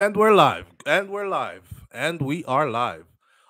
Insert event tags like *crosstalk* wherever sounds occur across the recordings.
And we're live. And we're live. And we are live.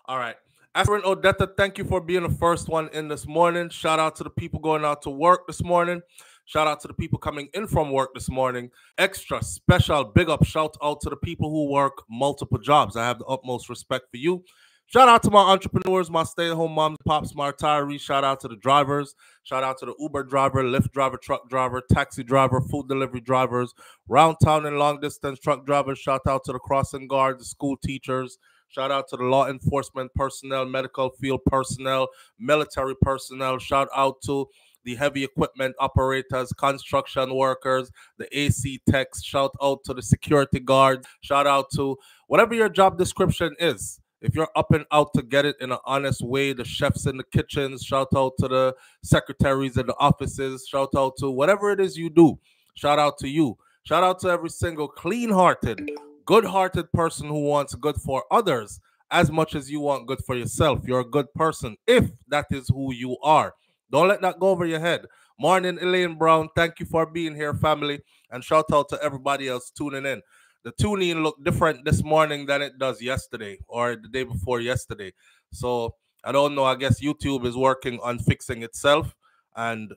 All right. Aspirin Odetta, thank you for being the first one in this morning. Shout out to the people going out to work this morning. Shout out to the people coming in from work this morning. Extra special big up shout out to the people who work multiple jobs. I have the utmost respect for you. Shout out to my entrepreneurs, my stay-at-home moms, pops, my retirees. Shout out to the drivers. Shout out to the Uber driver, Lyft driver, truck driver, taxi driver, food delivery drivers, round town and long distance truck drivers. Shout out to the crossing guards, the school teachers. Shout out to the law enforcement personnel, medical field personnel, military personnel. Shout out to the heavy equipment operators, construction workers, the AC techs. Shout out to the security guards. Shout out to whatever your job description is if you're up and out to get it in an honest way, the chefs in the kitchens, shout out to the secretaries in the offices, shout out to whatever it is you do, shout out to you. Shout out to every single clean hearted, good hearted person who wants good for others as much as you want good for yourself. You're a good person if that is who you are. Don't let that go over your head. Morning, Elaine Brown. Thank you for being here, family. And shout out to everybody else tuning in the tuning looked different this morning than it does yesterday or the day before yesterday. So I don't know. I guess YouTube is working on fixing itself and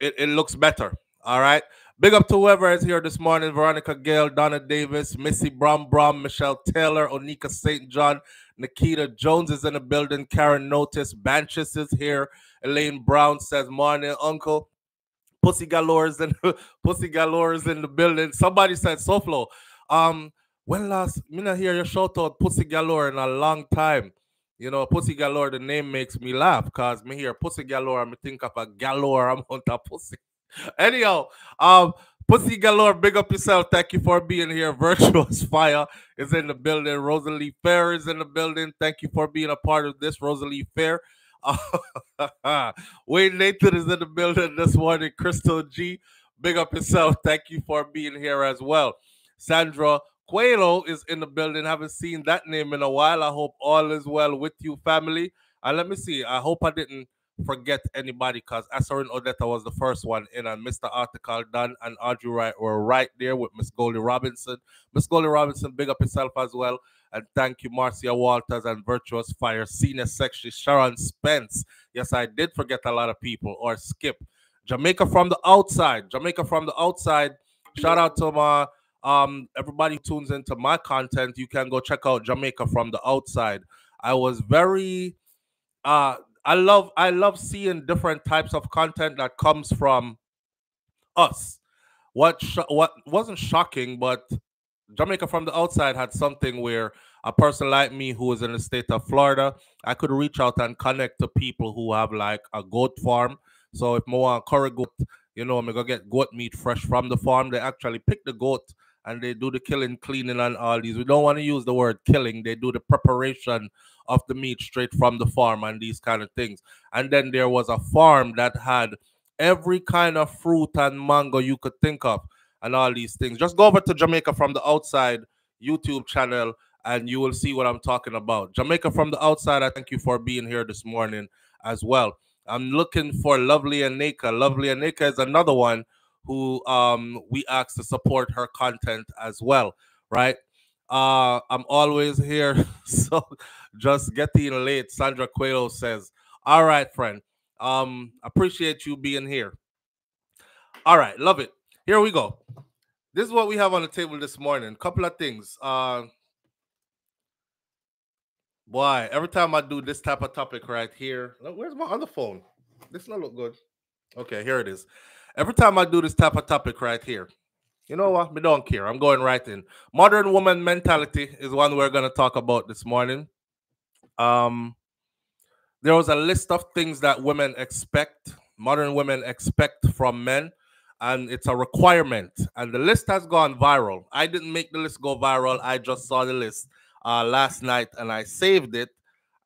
it, it looks better. All right. Big up to whoever is here this morning Veronica Gale, Donna Davis, Missy Brom Brom, Michelle Taylor, Onika St. John, Nikita Jones is in the building, Karen Notice, Banches is here, Elaine Brown says, Morning, Uncle. Pussy Galore is in *laughs* Pussy Galore is in the building. Somebody said Soflo. Um, when last me not hear your shout out Pussy Galore in a long time. You know, Pussy Galore, the name makes me laugh because me hear Pussy Galore, I think of a galore *laughs* amount of pussy. Anyhow, um, Pussy Galore, big up yourself. Thank you for being here. *laughs* Virtuous Fire is in the building. Rosalie Fair is in the building. Thank you for being a part of this, Rosalie Fair. *laughs* Wayne Nathan is in the building this morning. Crystal G, big up yourself. Thank you for being here as well. Sandra Coelho is in the building. Haven't seen that name in a while. I hope all is well with you, family. And let me see. I hope I didn't forget anybody because Asarin Odetta was the first one in, and Mr. Article Dunn and Audrey Wright were right there with Miss Goldie Robinson. Miss Goldie Robinson, big up yourself as well. And thank you, Marcia Walters and Virtuous Fire, Senior Section, Sharon Spence. Yes, I did forget a lot of people or skip. Jamaica from the outside. Jamaica from the outside. Shout out to my um everybody tunes into my content you can go check out jamaica from the outside. I was very uh i love i love seeing different types of content that comes from us. What what wasn't shocking but jamaica from the outside had something where a person like me who is in the state of florida i could reach out and connect to people who have like a goat farm. So if more curry goat you know i'm gonna get goat meat fresh from the farm they actually pick the goat and they do the killing, cleaning, and all these. We don't want to use the word killing. They do the preparation of the meat straight from the farm and these kind of things. And then there was a farm that had every kind of fruit and mango you could think of and all these things. Just go over to Jamaica from the outside YouTube channel and you will see what I'm talking about. Jamaica from the outside, I thank you for being here this morning as well. I'm looking for Lovely Anika. Lovely Anika is another one who um, we asked to support her content as well, right? Uh, I'm always here, *laughs* so just getting late. Sandra Coelho says, "All right, friend. Um, appreciate you being here. All right, love it. Here we go. This is what we have on the table this morning. Couple of things. Uh, boy, every time I do this type of topic right here, where's my other phone? This not look good. Okay, here it is. Every time I do this type of topic right here, you know what? Me don't care. I'm going right in. Modern woman mentality is one we're going to talk about this morning. Um, there was a list of things that women expect, modern women expect from men, and it's a requirement. And the list has gone viral. I didn't make the list go viral. I just saw the list uh, last night and I saved it,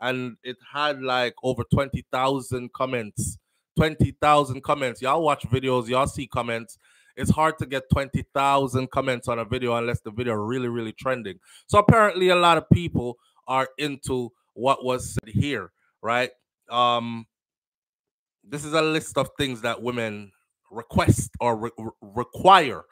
and it had like over 20,000 comments 20,000 comments. Y'all watch videos, y'all see comments. It's hard to get 20,000 comments on a video unless the video really, really trending. So apparently a lot of people are into what was said here, right? Um, this is a list of things that women request or re require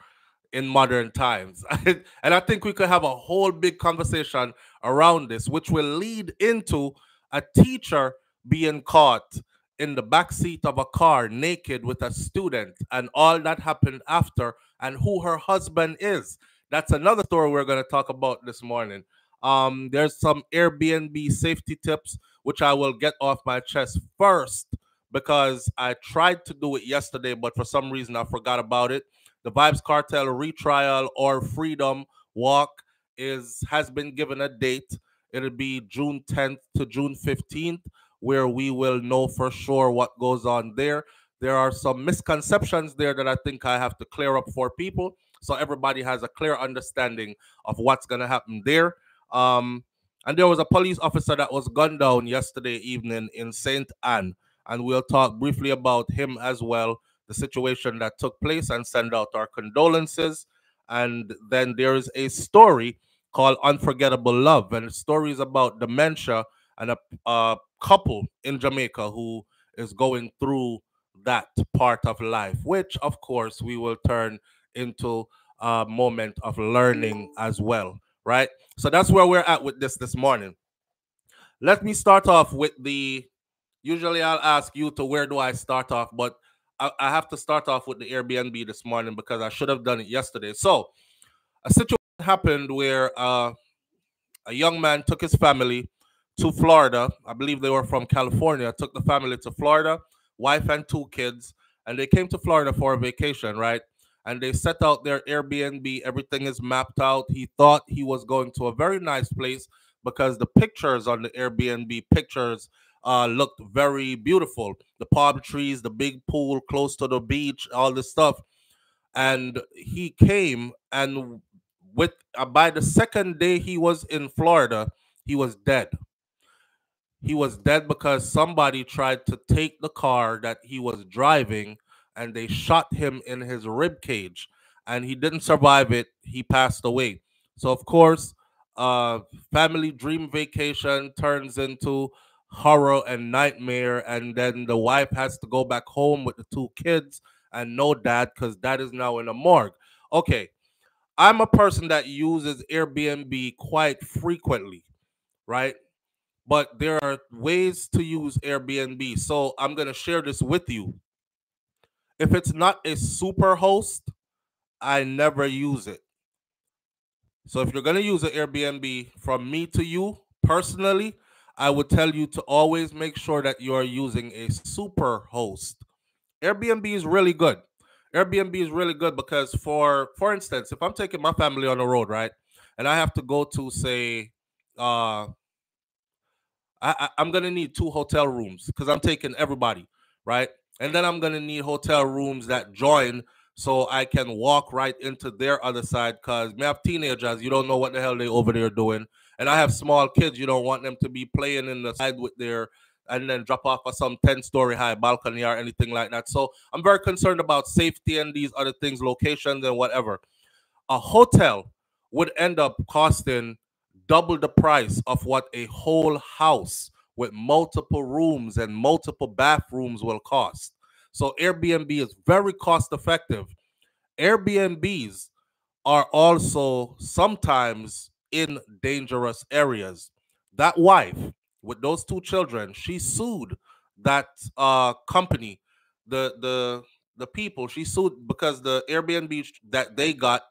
in modern times. *laughs* and I think we could have a whole big conversation around this, which will lead into a teacher being caught in the back seat of a car naked with a student and all that happened after and who her husband is. That's another story we're going to talk about this morning. Um, there's some Airbnb safety tips, which I will get off my chest first because I tried to do it yesterday, but for some reason I forgot about it. The Vybz Kartel retrial or freedom walk is has been given a date. It'll be June 10th to June 15th, where we will know for sure what goes on there. There are some misconceptions there that I think I have to clear up for people so everybody has a clear understanding of what's going to happen there. Um, and there was a police officer that was gunned down yesterday evening in St. Ann, and we'll talk briefly about him as well, the situation that took place, and send out our condolences. And then there is a story called Unforgettable Love, and the story is about dementia and a, a couple in Jamaica who is going through that part of life, which of course we will turn into a moment of learning as well, right? So that's where we're at with this this morning. Let me start off with the. Usually, I'll ask you to where do I start off, but I, I have to start off with the Airbnb this morning because I should have done it yesterday. So, a situation happened where uh, a young man took his family to Florida. I believe they were from California. Took the family to Florida, wife and two kids, and they came to Florida for a vacation, right? And they set out their Airbnb. Everything is mapped out. He thought he was going to a very nice place because the pictures on the Airbnb pictures uh, looked very beautiful. The palm trees, the big pool close to the beach, all this stuff. And he came, and with uh, by the second day he was in Florida, he was dead he was dead because somebody tried to take the car that he was driving and they shot him in his rib cage. And he didn't survive it. He passed away. So of course uh family dream vacation turns into horror and nightmare. And then the wife has to go back home with the two kids and no dad because dad is now in a morgue. Okay. I'm a person that uses airbnb quite frequently right but there are ways to use Airbnb. So I'm going to share this with you. If it's not a super host, I never use it. So if you're going to use an Airbnb from me to you personally, I would tell you to always make sure that you are using a super host. Airbnb is really good. Airbnb is really good because for for instance, if I'm taking my family on the road, right? And I have to go to say uh I, I am gonna need two hotel rooms because I'm taking everybody, right? And then I'm gonna need hotel rooms that join so I can walk right into their other side. Cause me have teenagers, you don't know what the hell they over there doing, and I have small kids. You don't want them to be playing in the side with their and then drop off of some 10 story high balcony or anything like that. So I'm very concerned about safety and these other things, locations and whatever. A hotel would end up costing double the price of what a whole house with multiple rooms and multiple bathrooms will cost. So Airbnb is very cost effective. Airbnbs are also sometimes in dangerous areas. That wife with those two children, she sued that uh company, the the the people. She sued because the Airbnb that they got,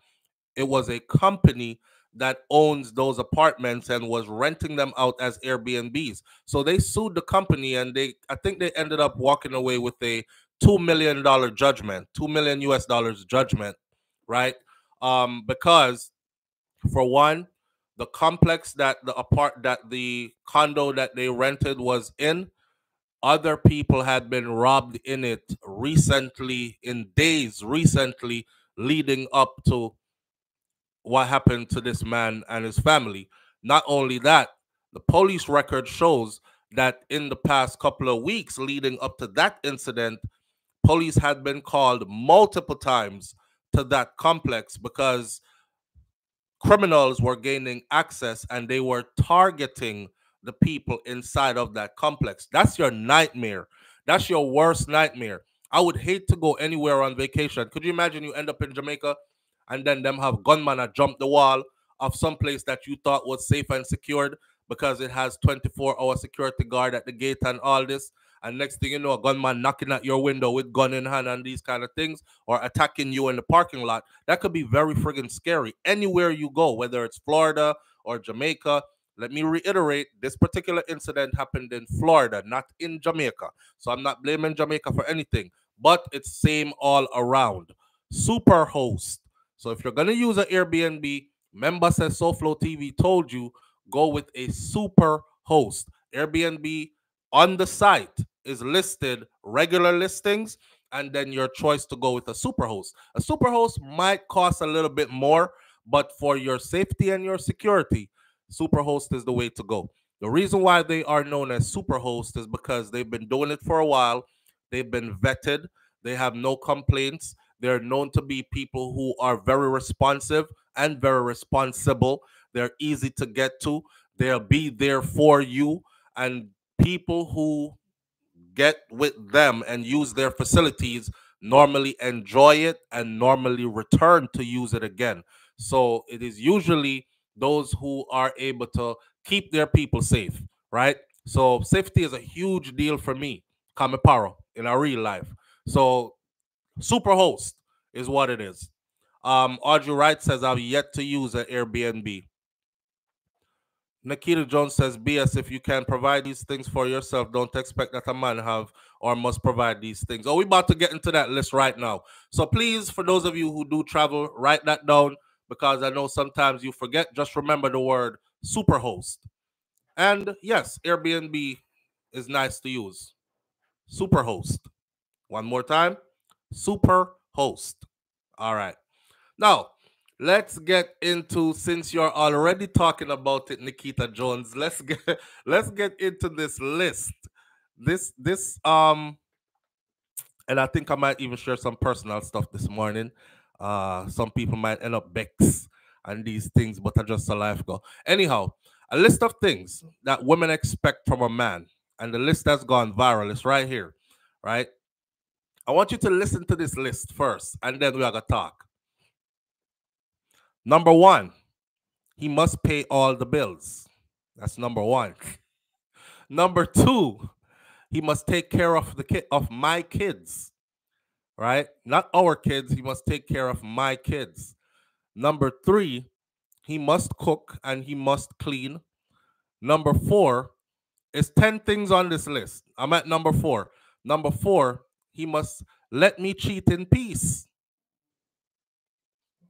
it was a company that owns those apartments and was renting them out as Airbnbs. So they sued the company and they I think they ended up walking away with a 2 million dollar judgment, 2 million US dollars judgment, right? Um because for one, the complex that the apart that the condo that they rented was in other people had been robbed in it recently in days recently leading up to what happened to this man and his family. Not only that, the police record shows that in the past couple of weeks leading up to that incident, police had been called multiple times to that complex because criminals were gaining access and they were targeting the people inside of that complex. That's your nightmare. That's your worst nightmare. I would hate to go anywhere on vacation. Could you imagine you end up in Jamaica and then them have gunman that jump the wall of some place that you thought was safe and secured because it has 24 hour security guard at the gate and all this. And next thing you know, a gunman knocking at your window with gun in hand and these kind of things, or attacking you in the parking lot. That could be very friggin' scary. Anywhere you go, whether it's Florida or Jamaica. Let me reiterate this particular incident happened in Florida, not in Jamaica. So I'm not blaming Jamaica for anything, but it's same all around. Superhost. So if you're gonna use an Airbnb, member says SoFlo TV told you go with a super host. Airbnb on the site is listed regular listings and then your choice to go with a superhost. A superhost might cost a little bit more, but for your safety and your security, superhost is the way to go. The reason why they are known as super superhost is because they've been doing it for a while. They've been vetted. They have no complaints. They're known to be people who are very responsive and very responsible. They're easy to get to. They'll be there for you. And people who get with them and use their facilities normally enjoy it and normally return to use it again. So it is usually those who are able to keep their people safe, right? So safety is a huge deal for me, Kamiparo, in our real life. So Superhost is what it is. Um, Audrey Wright says I've yet to use an Airbnb. Nikita Jones says, BS, if you can provide these things for yourself, don't expect that a man have or must provide these things. Oh, we about to get into that list right now. So please, for those of you who do travel, write that down because I know sometimes you forget. Just remember the word superhost. And yes, Airbnb is nice to use. Superhost. One more time. Superhost. All right. Now, let's get into since you're already talking about it nikita jones let's *laughs* get let's get into this list. This this um and i think i might even share some personal stuff this morning. Uh some people might end up bex and these things but i just a life go anyhow a list of things that women expect from a man and the list has gone viral. It's right here right i want you to listen to this list first and then we are gonna talk Number one, he must pay all the bills. That's number one. *laughs* number two, he must take care of the kid of my kids. Right? Not our kids. He must take care of my kids. Number three, he must cook and he must clean. Number four is 10 things on this list. I'm at number four. Number four, he must let me cheat in peace.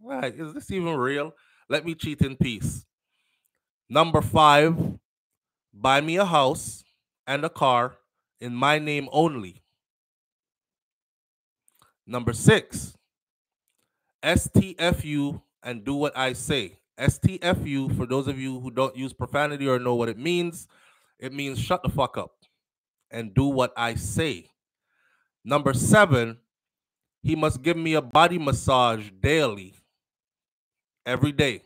Right. Is this even real? Let me cheat in peace. Number five, buy me a house and a car in my name only. Number six, STFU and do what I say. STFU, for those of you who don't use profanity or know what it means, it means shut the fuck up and do what I say. Number seven, he must give me a body massage daily every day,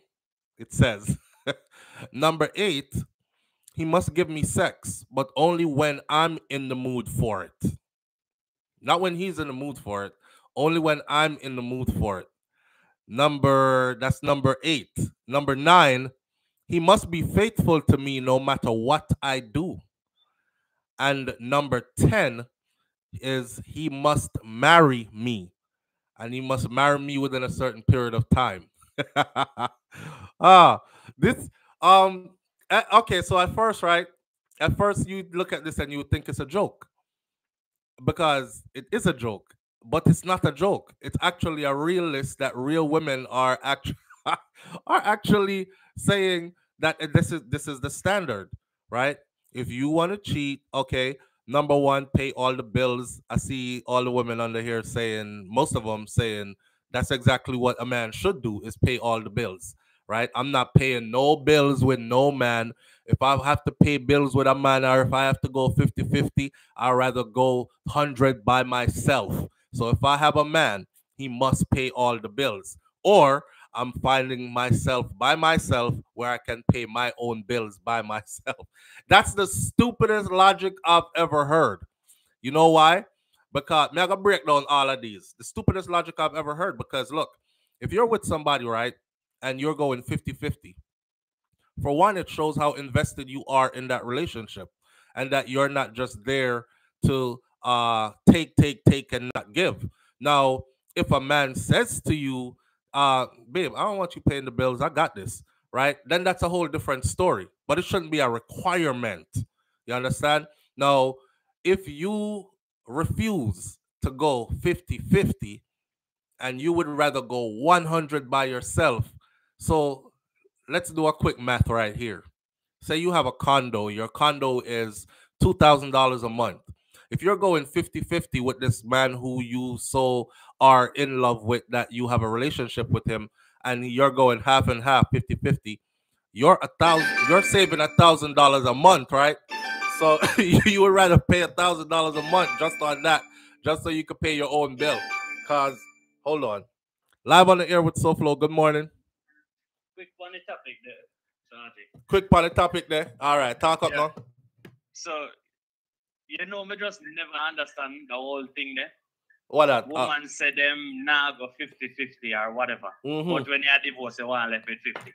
it says. *laughs* Number eight, he must give me sex, but only when I'm in the mood for it. Not when he's in the mood for it, only when I'm in the mood for it. Number that's number eight. Number nine, he must be faithful to me no matter what I do. And number 10 is he must marry me. And he must marry me within a certain period of time. *laughs* ah, this um okay, so at first, right? At first you look at this and you think it's a joke. Because it is a joke, but it's not a joke. It's actually a real list that real women are actually *laughs* are actually saying that this is this is the standard, right? If you want to cheat, okay, number one, pay all the bills. I see all the women under here saying, most of them saying that's exactly what a man should do is pay all the bills, right? I'm not paying no bills with no man. If I have to pay bills with a man or if I have to go 50-50, I'd rather go 100 by myself. So if I have a man, he must pay all the bills. Or I'm finding myself by myself where I can pay my own bills by *laughs* myself. That's the stupidest logic I've ever heard. You know why? Because I'm gonna break down all of these. The stupidest logic I've ever heard. Because look, if you're with somebody, right, and you're going 50 50, for one, it shows how invested you are in that relationship and that you're not just there to uh take, take, take, and not give. Now, if a man says to you, uh, babe, I don't want you paying the bills, I got this, right? Then that's a whole different story. But it shouldn't be a requirement. You understand? Now, if you refuse to go 50 50 and you would rather go 100 by yourself, so let's do a quick math right here. Say you have a condo, your condo is $2,000 a month. If you're going 50 50 with this man who you so are in love with, that you have a relationship with him, and you're going half and half, 50 50, you're a thousand, you're saving a thousand dollars a month, right? So *laughs* you would rather pay a thousand dollars a month just on that, just so you could pay your own bill. Cause hold on. Live on the air with SoFlo. Good morning. Quick funny topic there. Quick of topic there. All right, talk up Yeah. now. So, you know, me just never understand the whole thing there. What that? Uh, Woman said them nah go 50-50 or whatever. mhm. But when you are divorced, you want left with 50.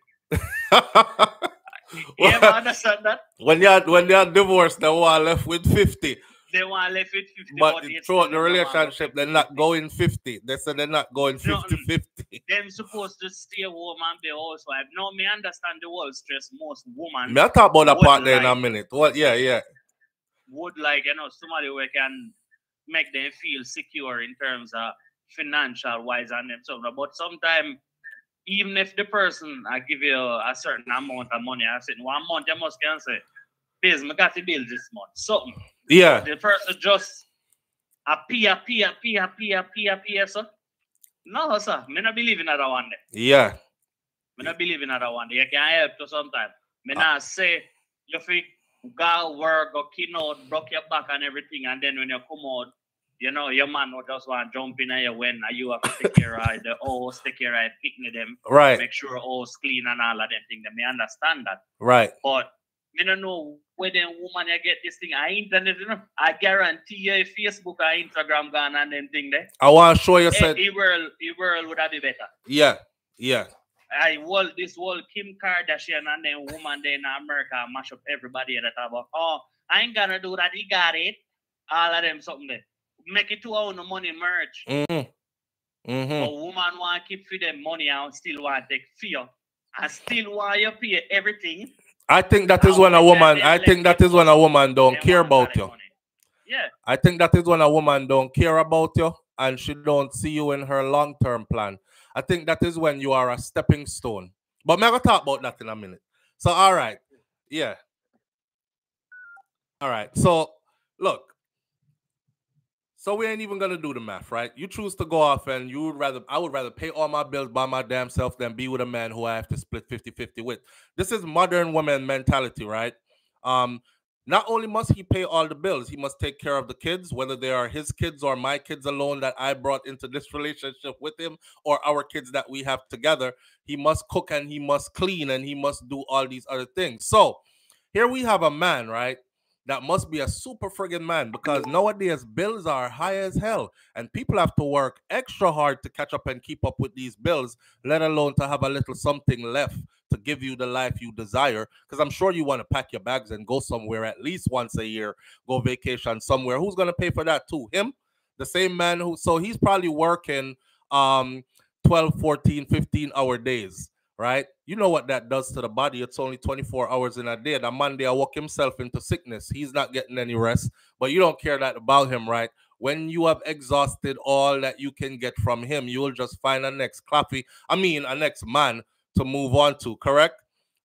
You ever understand that? when you're when they're divorced, they want left with 50. They want left with 50. But throughout the they relationship, they're not going 50. They said they're not going 50 No, 50. Them supposed to stay home and be housewife. No, me understand the whole stress most woman Me, I'll talk about that part there in a minute. What? Yeah, yeah. would like, you know, somebody who can make them feel secure in terms of financial wise and so But sometimes, even if the person I give you a certain amount of money, I said one month you must can say, Biz, I got to bill this month. Something. Yeah. The person just appear, appear, appear, appear, appear, appear, so. No, sir. Me not believe in that one. Day. Yeah. Me not believe in that one. Day. You can help to sometime. Me ah. not say you think go work, go keynote, broke your back and everything, and then when you come out, you know, your man will just want to jump in and you when and you have to take care of the house, take care of picking them, Right. make sure house clean and all of them things. may understand that. Right. But me don't know where them woman you get this thing. I internet, you know. I guarantee you Facebook or Instagram gone and them thing there. I want to show you Eh, said the world, the world would have been better. yeah. Yeah. I whole this world Kim Kardashian and then woman there in America mash up everybody that about oh I ain't gonna do that, he got it. All of them something there. Make it to own the money merge. Mm-hmm. Mm-hmm. A woman want to keep for them money and still want to take fear. And still want you pay everything. I think that is when a woman I think that is when a woman don't care about you. money. Yeah. I think that is when a woman don't care about you and she don't see you in her long-term plan. I think that is when you are a stepping stone. But I'm gonna talk about that in a minute. So all right. Yeah. All right. So look. So we ain't even gonna do the math, right? You choose to go off and you would rather I would rather pay all my bills by my damn self than be with a man who I have to split 50-50 with. This is modern woman mentality, right? Um, not only must he pay all the bills, he must take care of the kids, whether they are his kids or my kids alone that I brought into this relationship with him, or our kids that we have together. He must cook and he must clean and he must do all these other things. So here we have a man, right? That must be a super friggin' man because nowadays bills are high as hell and people have to work extra hard to catch up and keep up with these bills, let alone to have a little something left to give you the life you desire. Because I'm sure you want to pack your bags and go somewhere at least once a year, go vacation somewhere. Who's gonna pay for that too? Him? The same man who so he's probably working um 12, 14, 15 hour days, right? You know what that does to the body. It's only 24 hours in a day. The Monday I walk himself into sickness. He's not getting any rest, but you don't care that about him, right? When you have exhausted all that you can get from him, you will just find a next clappy, I mean a next man to move on to, correct?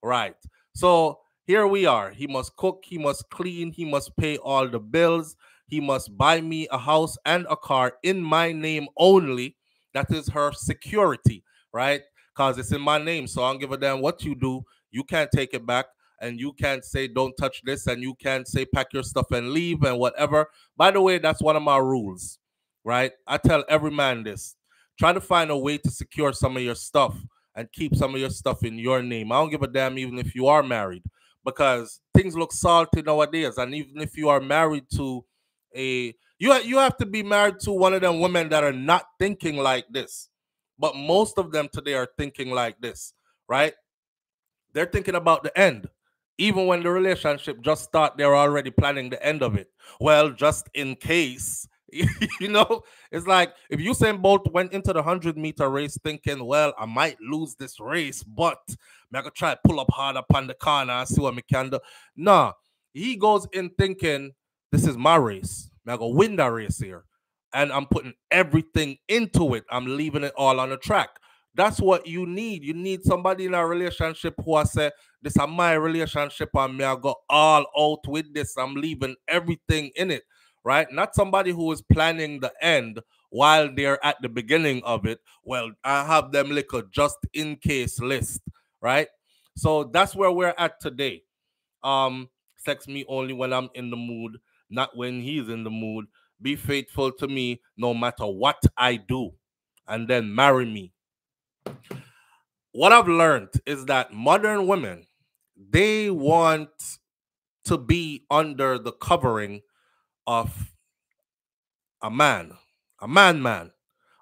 Right. So here we are. He must cook, he must clean, he must pay all the bills, he must buy me a house and a car in my name only. That is her security, right? Because it's in my name. So I don't give a damn what you do. You can't take it back. And you can't say don't touch this, and you can't say pack your stuff and leave and whatever. By the way, that's one of my rules, right? I tell every man this. Try to find a way to secure some of your stuff and keep some of your stuff in your name. I don't give a damn even if you are married because things look salty nowadays. And even if you are married to a you you have to be married to one of them women that are not thinking like this, But most of them today are thinking like this, right? They're thinking about the end. Even when the relationship just start, they're already planning the end of it. Well, just in case, *laughs* you know, it's like if Usain Bolt went into the 100 meter race thinking, well, I might lose this race, but I'm going to try to pull up hard up on the corner and see what I can do. Nah, he goes in thinking, this is my race. I'm to win that race here. And I'm putting everything into it. I'm leaving it all on the track. That's what you need. You need somebody in a relationship who I say, This is my relationship, and me, I go all out with this. I'm leaving everything in it, right? Not somebody who is planning the end while they're at the beginning of it. Well, I have them little just in case list, right? So that's where we're at today. Um, sex me only when I'm in the mood, not when he's in the mood. Be faithful to me no matter what I do, and then marry me what I've learned is that modern women they want to be under the covering of a man, a man man,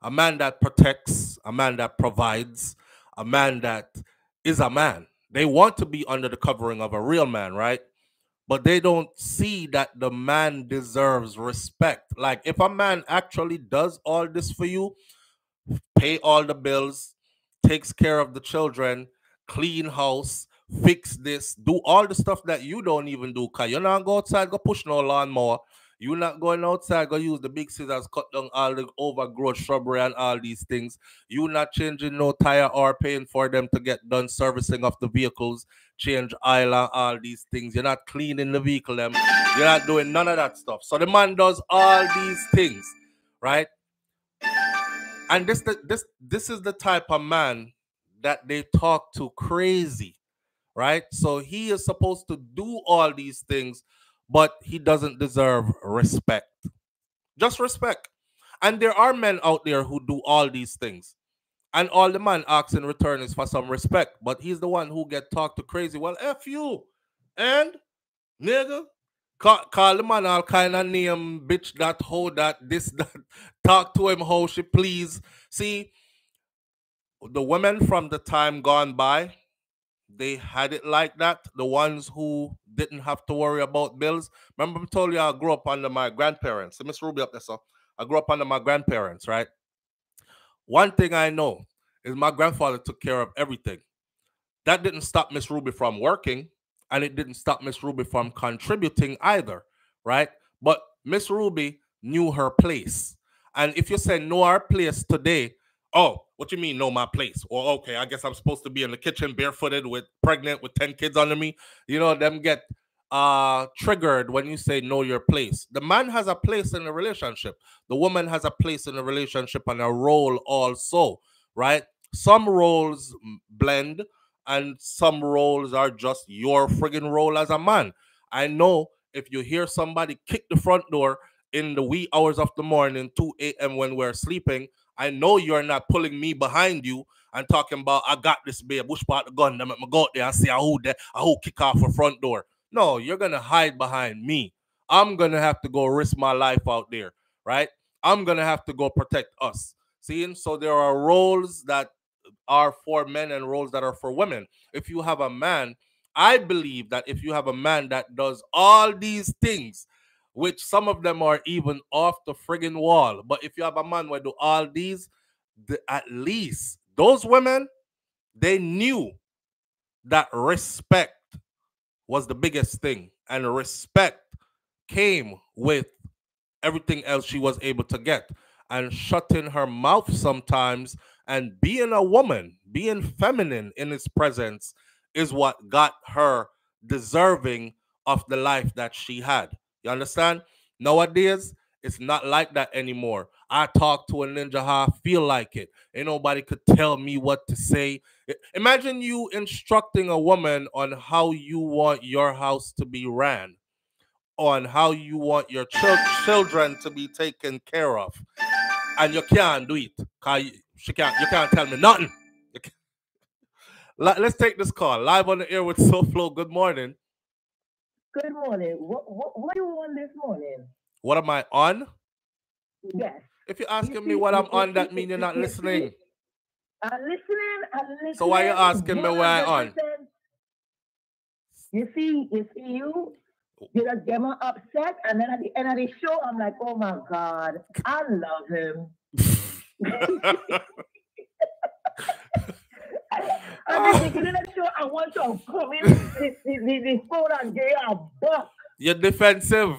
a man that protects, a man that provides, a man that is a man. They want to be under the covering of a real man, right? But they don't see that the man deserves respect. Like if a man actually does all this for you, pay all the bills, takes care of the children, clean house, fix this, do all the stuff that you don't even do. Cause you're not go outside, go push no lawnmower. You're not going outside, go use the big scissors, cut down all the overgrowth shrubbery and all these things. You're not changing no tire or paying for them to get done servicing of the vehicles, change oil and all these things. You're not cleaning the vehicle, them. You're not doing none of that stuff. So the man does all these things, right? and this this this is the type of man that they talk to crazy right so he is supposed to do all these things but he doesn't deserve respect. Just respect. And there are men out there who do all these things. And all the man asks in return is for some respect but he's the one who get talked to crazy. Well f you. And nigga Call, call the man all kind of name, bitch, that, hoe, that, this, *laughs* that. Talk to him how she please. See, the women from the time gone by, they had it like that. The ones who didn't have to worry about bills. Remember, I told you I grew up under my grandparents. So Miss Ruby up there, so I grew up under my grandparents, right? One thing I know is my grandfather took care of everything. That didn't stop Miss Ruby from working and it didn't stop Miss Ruby from contributing either, right? But Miss Ruby knew her place. And if you say know our place today, oh, what you mean know my place? Well, okay, I guess I'm supposed to be in the kitchen barefooted with pregnant with 10 kids under me. You know, them get uh triggered when you say know your place. The man has a place in the relationship. The woman has a place in the relationship and a role also, right? Some roles blend, and some roles are just your friggin' role as a man. I know if you hear somebody kick the front door in the wee hours of the morning, 2 a.m. when we're sleeping, I know you're not pulling me behind you and talking about I got this babe, bush part the gun, at my go out there and see a who that I who kick off a front door. No, you're gonna hide behind me. I'm gonna have to go risk my life out there, right? I'm gonna have to go protect us. Seeing so there are roles that are for men and roles that are for women. If you have a man, I believe that if you have a man that does all these things, which some of them are even off the friggin' wall, but if you have a man who do all these, the, at least those women, they knew that respect was the biggest thing, and respect came with everything else she was able to get. And shutting her mouth sometimes and being a woman, being feminine in his presence is what got her deserving of the life that she had. You understand? Nowadays, it's not like that anymore. I talk to a ninja how I feel like it. Ain't nobody could tell me what to say. Imagine you instructing a woman on how you want your house to be ran, on how you want your ch- children to be taken care of, and you can't do it she can't. You can't tell me nothing. *laughs* Let's take this call live on the air with SoFlo. Good morning. Good morning. What, what, what are you on this morning? What am I on? Yes. If you're asking me what I'm on, that means you're not listening. I'm listening. I'm listening. So why are you asking me where I on? You see, you see you. Oh. You just get me upset, and then at the end of the show, I'm like, oh my god, I love him. *laughs* *laughs* *laughs* the beginning of the show, I want to come in the, the, the, the phone and get a buck. You're defensive.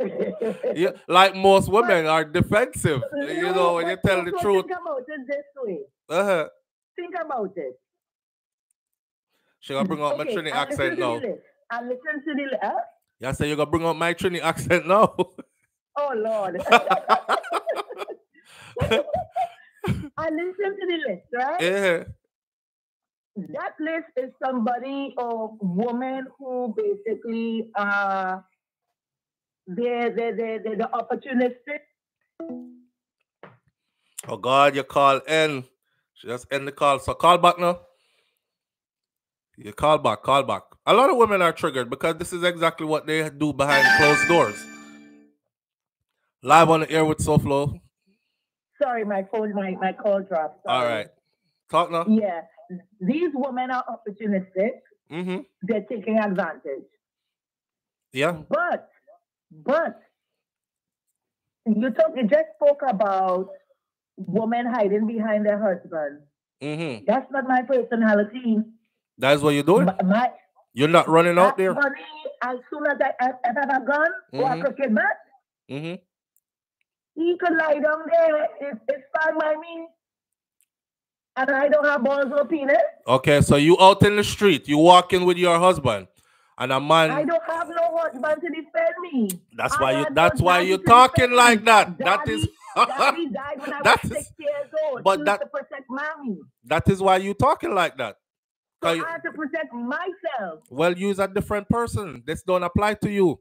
*laughs* you, like most women are defensive. You know, when you tell the truth. Think about it this way. Uh-huh. Think about it. She gonna bring out my Okay, Trini I accent now. I listen to the. Huh? You say you gonna bring out my Trini accent now. Oh Lord. *laughs* *laughs* *laughs* I listen to the list, right? yeah. That list is somebody or woman who basically uh they're they're they're, they're the opportunistic. Oh God, you call. She just end the call. So call back now. You call back, call back. A lot of women are triggered because this is exactly what they do behind closed doors. Live on the air with SoFlo. Sorry, my phone, my, my call dropped. All sorry. right. Talk now. Yeah. These women are opportunistic. Mm-hmm. They're taking advantage. Yeah. But, but, you talk, you just spoke about women hiding behind their husband. Mm-hmm. That's not my personality. That's what you're doing. My, my You're not running out there. Honey, as soon as I have, have a gun or a cricket bat, Mm-hmm. He could lie down there. It's, it's fine by me. And I don't have balls or penis. Okay, so you out in the street, you walking with your husband, and a man. I don't have no husband to defend me. That's I why you. That's why you're talking like that. That is. Daddy *laughs* died when I That was is- six years old. but that- to protect mommy. That is why you talking like that. So you- I had to protect myself. Well, you's a different person. This don't apply to you.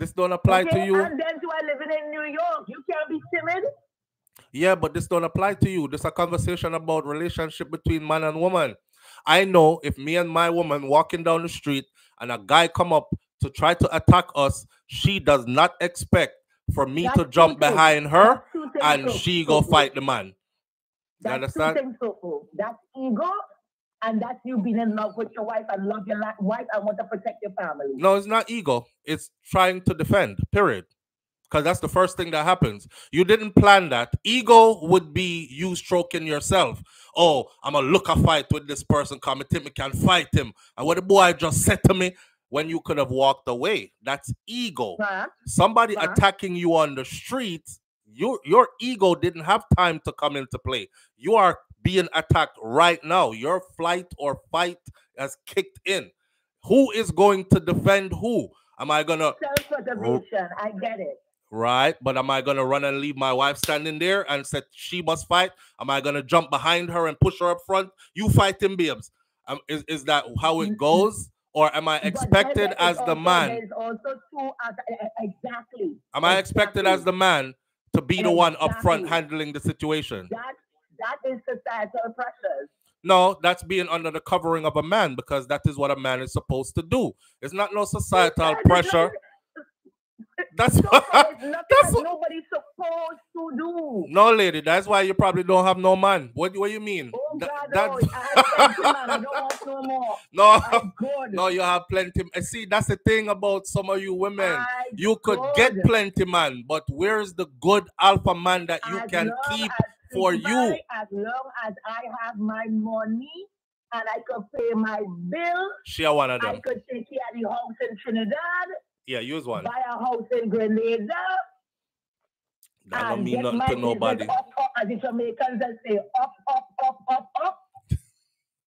This don't apply to you. And then you are living in New York. You can't be timid. Yeah, but this don't apply to you. This a conversation about relationship between man and woman. I know if me and my woman walking down the street and a guy come up to try to attack us, she does not expect for me That's to jump behind her That's and so- she go fight the man. You understand? two things, so That's ego, and that's you being in love with your wife and love your la- wife and want to protect your family. No, it's not ego. It's trying to defend. Period. Because that's the first thing that happens. You didn't plan that. Ego would be you stroking yourself. Oh, I'm gonna look a fight with this person. Come and me can fight him. And what the boy just said to me when you could have walked away. That's ego. Fact. Somebody Fact. attacking you on the street, your your ego didn't have time to come into play. You are being attacked right now. Your flight or fight has kicked in. Who is going to defend who? Am I gonna Self-preservation. I get it. right? But am I gonna run and leave my wife standing there and say she must fight? Am I gonna jump behind her and push her up front? You fighting, babes. Um, is, is that how it goes? Or am I expected as the man? There's also two other, exactly. Am I expected as the man to be the one up front handling the situation? That that is societal pressures. No, that's being under the covering of a man because that is what a man is supposed to do. It's not no societal pressure. *laughs* That's So *laughs* there's That's what- nobody's supposed to do. no, lady. That's why you probably don't have no man. What, what you mean? Oh God, that- no, oh, *laughs* I have plenty, man. I don't want no more. no, I'm no, you have plenty. See, that's the thing about some of you women. You could get plenty man, but where's the good alpha man that you As can keep for you? As long as I have my money and I could pay my bill, She one of I could take care of the house in Trinidad, Yeah, use one. buy a house in Grenada, That don't mean nothing to nobody. Up, up, as the Jamaicans that say, up, up, up, up, up.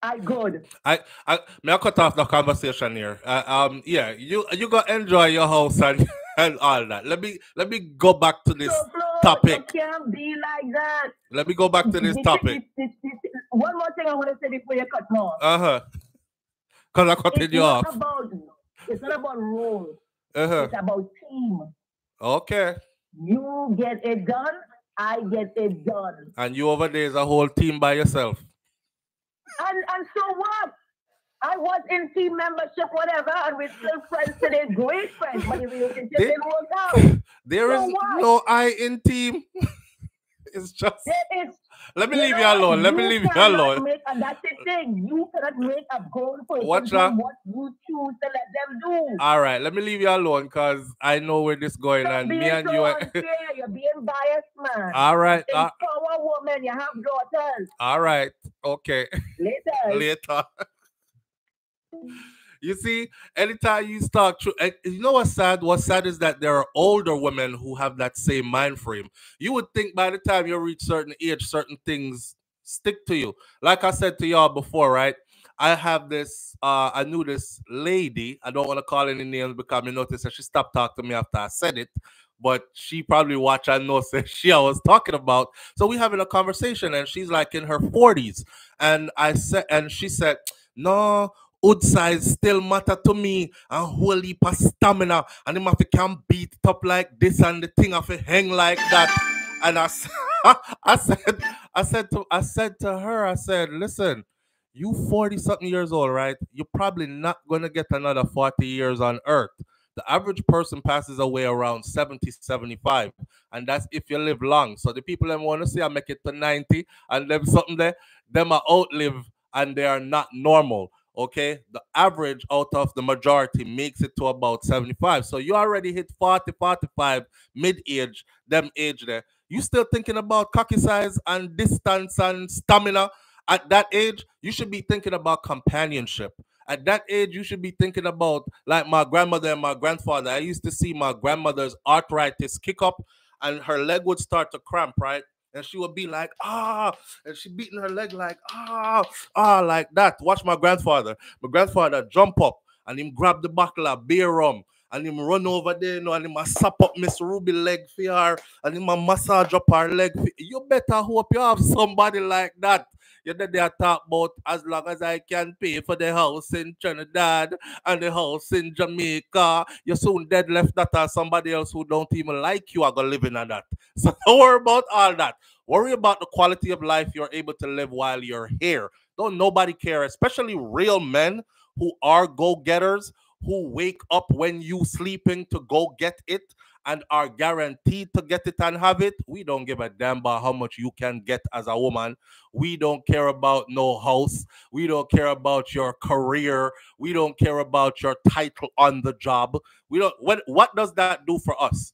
I good. I, I may I cut off the conversation here. Uh, um, yeah, you you go enjoy your house and, *laughs* and all that. Let me let me go back to this. So, topic. You can't be like that. Let me go back to this topic. *laughs* One more thing I want to say before you cut off. Uh huh. *laughs* Cause I cut It's you not off. about it's not about role. Uh huh. It's about team. Okay. You get it done, I get it done. And you over there is a whole team by yourself. And and so what? I was in team membership, whatever, and we're still friends today, great friends, but the relationship They- didn't work out. There So is *laughs* what? no I in team. *laughs* it's just. There is Let me You leave you know, alone. Let me leave you alone. Make, and that's the thing. You cannot make a grown person Watch do out. what you choose to let them do. All right, let me leave you alone because I know where this going, Stop and me and so you. unfair. You're being biased, man. all right, uh, Empower women. You have daughters. all right, okay. *laughs* Later. Later. You see, anytime you start, tr- you know what's sad? What's sad is that there are older women who have that same mind frame. You would think by the time you reach certain age, certain things stick to you. Like I said to y'all before, right? I have this, uh, I knew this lady. I don't want to call any names because I noticed that she stopped talking to me after I said it. But she probably watch I know *laughs* said she I was talking about. So we having a conversation, and she's like in her 40s. And I said, and she said, No, hood size still matter to me. And whole heap of stamina. And him have to can beat it up like this. And the thing have to hang like that. And I, *laughs* I said I said to I said to her I said listen you 40 something years old right? You're probably not gonna get another 40 years on earth. The average person passes away around 70 75 and that's if you live long. So the people that want to see I make it to 90 and them something there them are outlive and they are not normal okay? The average out of the majority makes it to about 75 so you already hit 40 45 mid-age them age there. You still thinking about cocky size and distance and stamina at that age? You should be thinking about companionship. At that age you should be thinking about like my grandmother and my grandfather. I used to see my grandmother's arthritis kick up and her leg would start to cramp right and she would be like, ah, and she beating her leg like, ah, ah, like that. Watch my grandfather. My grandfather jump up and him grab the bottle of beer rum and him run over there, you know, and him a up Miss Ruby leg for her and him a massage up her leg. You better hope you have somebody like that. You know, they are talk about as long as I can pay for the house in Trinidad and the house in Jamaica. You soon dead left that or somebody else who don't even like you are gonna live in on that. *laughs* So don't worry about all that. Worry about the quality of life you're able to live while you're here. Don't nobody care, especially real men who are go-getters, who wake up when you sleeping to go get it and are guaranteed to get it and have it. We don't give a damn about how much you can get as a woman. We don't care about no house. We don't care about your career. We don't care about your title on the job. We don't what what does that do for us?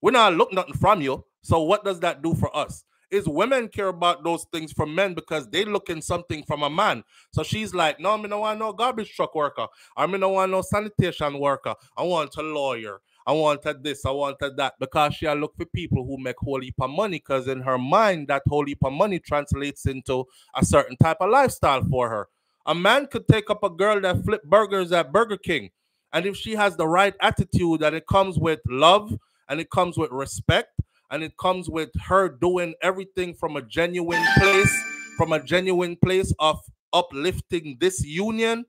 We're not looking nothing from you. So what does that do for us? Is women care about those things from men because they looking something from a man. So she's like, no, me no want no garbage truck worker. I no want no sanitation worker. I want a lawyer. I wanted this, I wanted that, because she look for people who make whole heap of money, because in her mind, that whole heap of money translates into a certain type of lifestyle for her. A man could take up a girl that flip burgers at Burger King, and if she has the right attitude, and it comes with love, and it comes with respect, and it comes with her doing everything from a genuine place, from a genuine place of uplifting this union,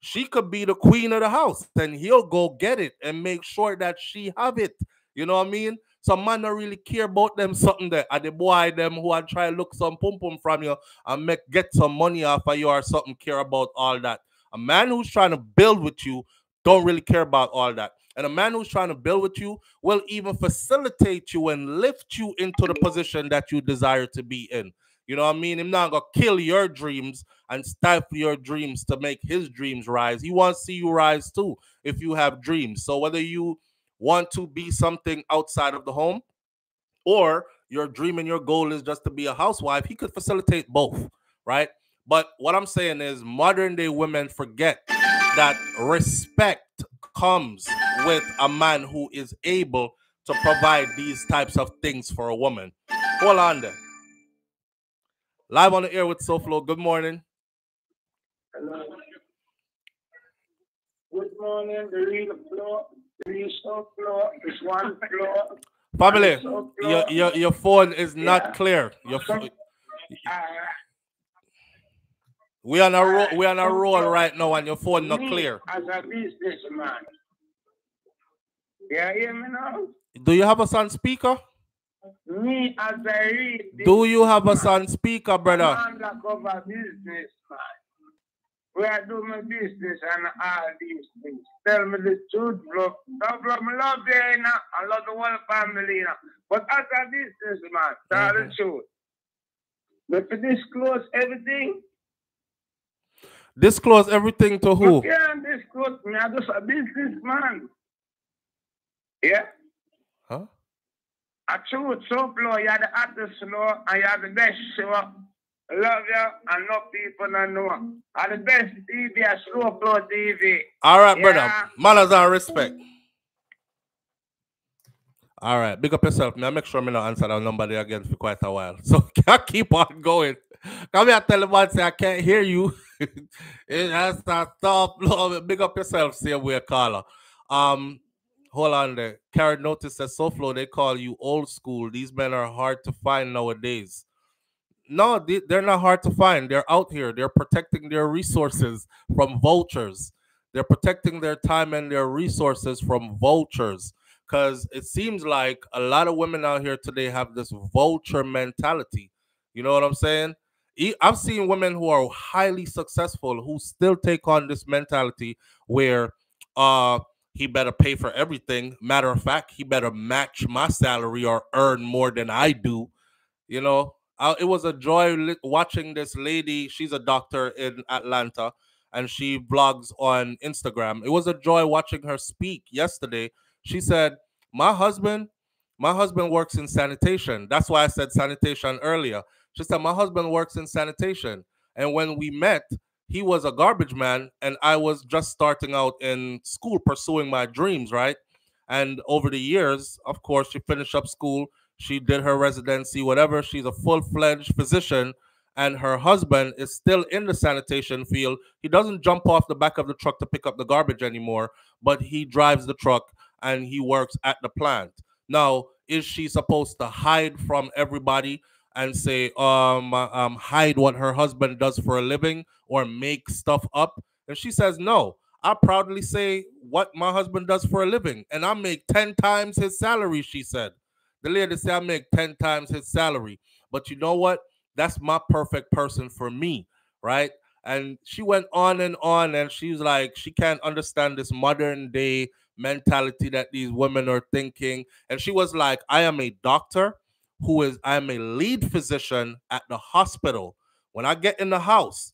she could be the queen of the house and he'll go get it and make sure that she have it. You know what i mean? Some man don't really care about them something that are the boy them who are try to look some pum pum from you and make get some money off of you or something care about all that. A man who's trying to build with you don't really care about all that. And a man who's trying to build with you will even facilitate you and lift you into the position that you desire to be in you know what I mean? Him not gonna kill your dreams and stifle your dreams to make his dreams rise. He wants to see you rise too if you have dreams. So whether you want to be something outside of the home or your dream and your goal is just to be a housewife, he could facilitate both, right? But what I'm saying is modern day women forget that respect comes with a man who is able to provide these types of things for a woman. Hold on there. Live on the air with SoFlo. Good morning. Hello. Good morning, the real floor, the real SoFlo, it's one floor. Family, So your, your, your phone is not clear. Your pho- Uh, we on a roll. We on a roll right now, and your phone not clear. As a businessman. Yeah, hear me now? Do you have us on speaker? Me as a real Do you have a businessman, on speaker, brother? Where I do my business and all these things. Tell me the truth, bro. Bro, I love you, you know. I love the whole family, you know. But as a businessman, tell Mhm. the truth. If you disclose everything, Disclose everything to you who? can't disclose me. I'm just a businessman. Yeah? Huh? A truth, SoFlo, you're the hottest flow, and you're the best show. Love you, and no people don't know. Are the best TV, a SoFlo TV. All right, brother. Yeah. Manners and respect. All right, big up yourself. Me, I make sure me not answer that number there again for quite a while. *laughs* So can keep on going. Come here, tell the man say I can't hear you. *laughs* it has to stop. *laughs* Big up yourself, same way, caller. Um, hold on there. Karen noticed that SoFlo, they call you old school. These men are hard to find nowadays. No, they, they're not hard to find. They're out here. They're protecting their resources from vultures. They're protecting their time and their resources from vultures. Because it seems like a lot of women out here today have this vulture mentality. You know what I'm saying? I've seen women who are highly successful who still take on this mentality where uh he better pay for everything. Matter of fact, he better match my salary or earn more than I do. You know, uh, it was a joy watching this lady. She's a doctor in Atlanta and she blogs on Instagram. It was a joy watching her speak yesterday. She said, My husband, my husband works in sanitation. That's why I said sanitation earlier. She said, My husband works in sanitation. And when we met, he was a garbage man, and I was just starting out in school pursuing my dreams, right? And over the years, of course, she finished up school, she did her residency, whatever. She's a full fledged physician, and her husband is still in the sanitation field. He doesn't jump off the back of the truck to pick up the garbage anymore, but he drives the truck and he works at the plant. Now, is she supposed to hide from everybody and say, um, um, hide what her husband does for a living or make stuff up? And she says, no. I proudly say what my husband does for a living, and I make 10 times his salary, she said. The lady said, I make 10 times his salary. But you know what? That's my perfect person for me, right? And she went on and on, and she's like, she can't understand this modern day mentality that these women are thinking. And she was like, I am a doctor who is, I am a lead physician at the hospital. When I get in the house,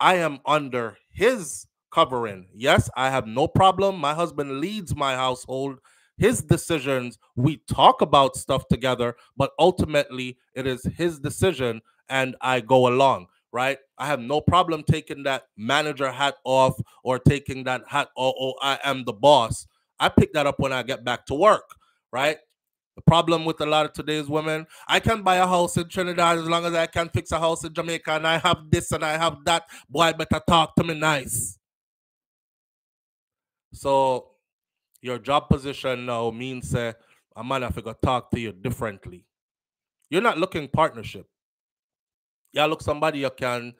I am under his covering. Yes, I have no problem. My husband leads my household. His decisions, we talk about stuff together, but ultimately it is his decision and I go along, right? I have no problem taking that manager hat off or taking that hat, oh, oh I am the boss. I pick that up when I get back to work, right? The problem with a lot of today's women, I can buy a house in Trinidad as long as I can fix a house in Jamaica and I have this and I have that. Boy, better talk to me nice. So your job position now means uh, a man have to talk to you differently. You're not looking partnership. You look somebody you can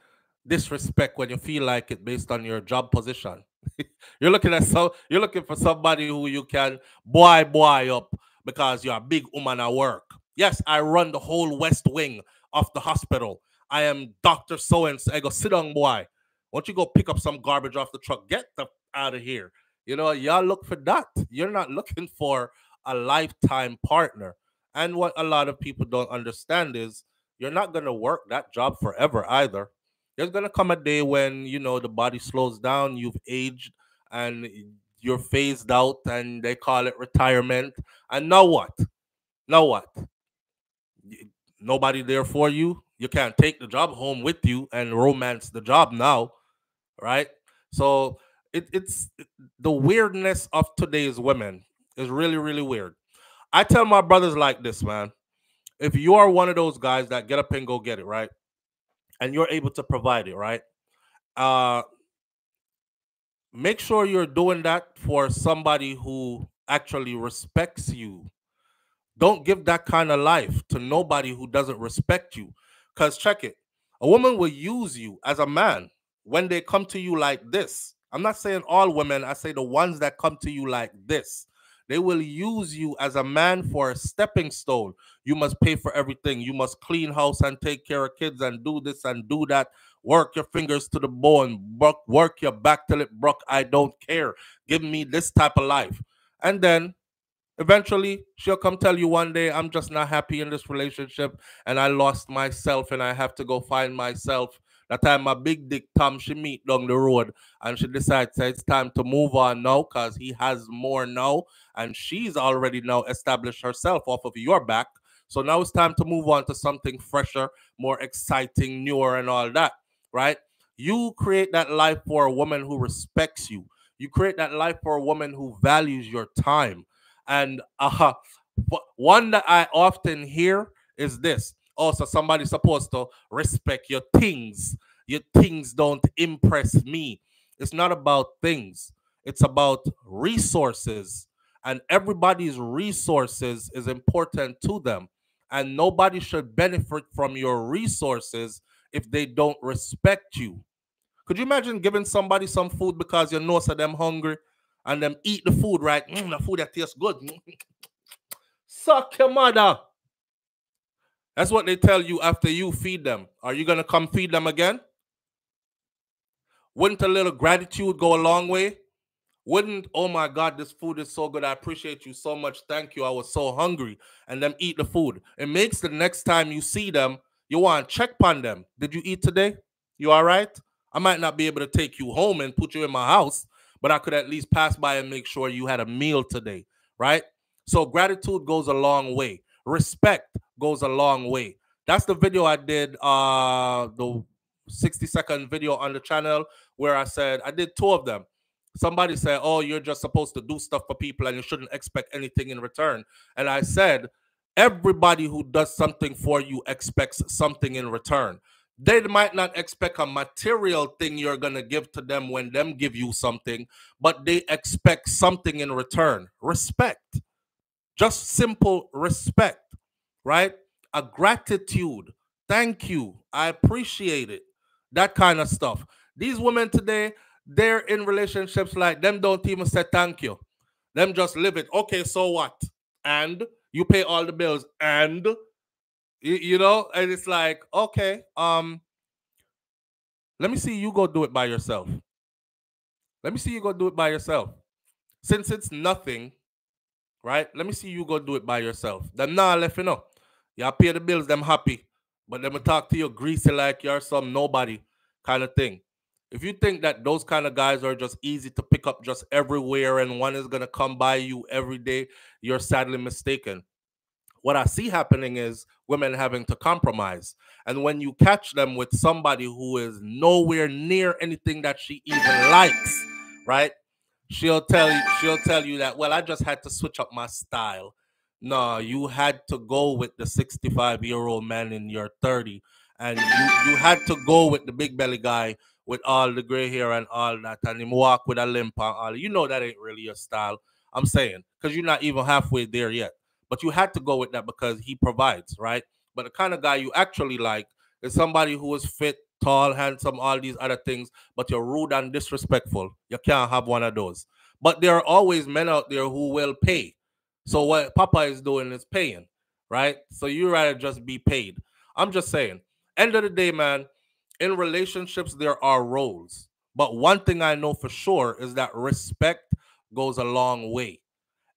disrespect when you feel like it based on your job position. *laughs* you're looking at so you're looking for somebody who you can boy boy up because you're a big woman at work. Yes, I run the whole west wing of the hospital. I am Dr. So and so. I go sit down, boy. Why don't you go pick up some garbage off the truck? Get the out of here. You know, y'all look for that. You're not looking *laughs* for a lifetime partner. And what a lot of people don't understand is you're not gonna work that job forever either. There's gonna come a day when you know the body slows down, you've aged, and you're phased out, and they call it retirement. And now what? Now what? Nobody there for you. You can't take the job home with you and romance the job now, right? So it, it's the weirdness of today's women is really, really weird. I tell my brothers like this, man. If you are one of those guys that get up and go get it, right? And you're able to provide it, right? Uh make sure you're doing that for somebody who actually respects you. Don't give that kind of life to nobody who doesn't respect you. Because check it, a woman will use you as a man when they come to you like this. I'm not saying all women, I say the ones that come to you like this. They will use you as a man for a stepping stone. You must pay for everything. You must clean house and take care of kids and do this and do that. Work your fingers to the bone. Work, work your back till it broke. I don't care. Give me this type of life. And then Eventually, she'll come tell you one day, I'm just not happy in this relationship and I lost myself and I have to go find myself. That time, my big dick Tom, she meet down the road and she decides it's time to move on now because he has more now and she's already now established herself off of your back. So now it's time to move on to something fresher, more exciting, newer, and all that, right? You create that life for a woman who respects you. You create that life for a woman who values your time. And uh, one that I often hear is this. Also, somebody's supposed to respect your things. Your things don't impress me. It's not about things. It's about resources. And everybody's resources is important to them. And nobody should benefit from your resources if they don't respect you. Could you imagine giving somebody some food because you know so them hungry and them eat the food right? Mm, the food that tastes good. *laughs* Suck your mother. That's what they tell you after you feed them. Are you gonna come feed them again? Wouldn't a little gratitude go a long way? Wouldn't, oh my God, this food is so good. I appreciate you so much. Thank you. I was so hungry. And them eat the food. It makes the next time you see them, you want to check on them. Did you eat today? You all right? I might not be able to take you home and put you in my house, but I could at least pass by and make sure you had a meal today, right? So gratitude goes a long way. Respect goes a long way. That's the video I did, uh, the 60 second video on the channel where I said I did two of them. Somebody said, "Oh, you're just supposed to do stuff for people and you shouldn't expect anything in return." And I said, everybody who does something for you expects something in return they might not expect a material thing you're going to give to them when them give you something but they expect something in return respect just simple respect right a gratitude thank you i appreciate it that kind of stuff these women today they're in relationships like them don't even say thank you them just live it okay so what and you pay all the bills and you, know, and it's like, okay, um, let me see you go do it by yourself. Let me see you go do it by yourself. Since it's nothing, right? Let me see you go do it by yourself. Them not left, you know. Y'all pay the bills, them happy. But them talk to you greasy like you're some nobody kind of thing. If you think that those kind of guys are just easy to pick up just everywhere and one is gonna come by you every day, you're sadly mistaken. What I see happening is women having to compromise. And when you catch them with somebody who is nowhere near anything that she even likes, right? She'll tell you, she'll tell you that, well, I just had to switch up my style. No, you had to go with the 65 year old man in your 30. And you, you had to go with the big belly guy with all the gray hair and all that, and him walk with a limp and all. You know that ain't really your style. I'm saying, because you're not even halfway there yet. But you had to go with that because he provides, right? But the kind of guy you actually like is somebody who is fit, tall, handsome, all these other things, but you're rude and disrespectful. You can't have one of those. But there are always men out there who will pay. So what Papa is doing is paying, right? So you rather just be paid. I'm just saying. End of the day, man, in relationships, there are roles. But one thing I know for sure is that respect goes a long way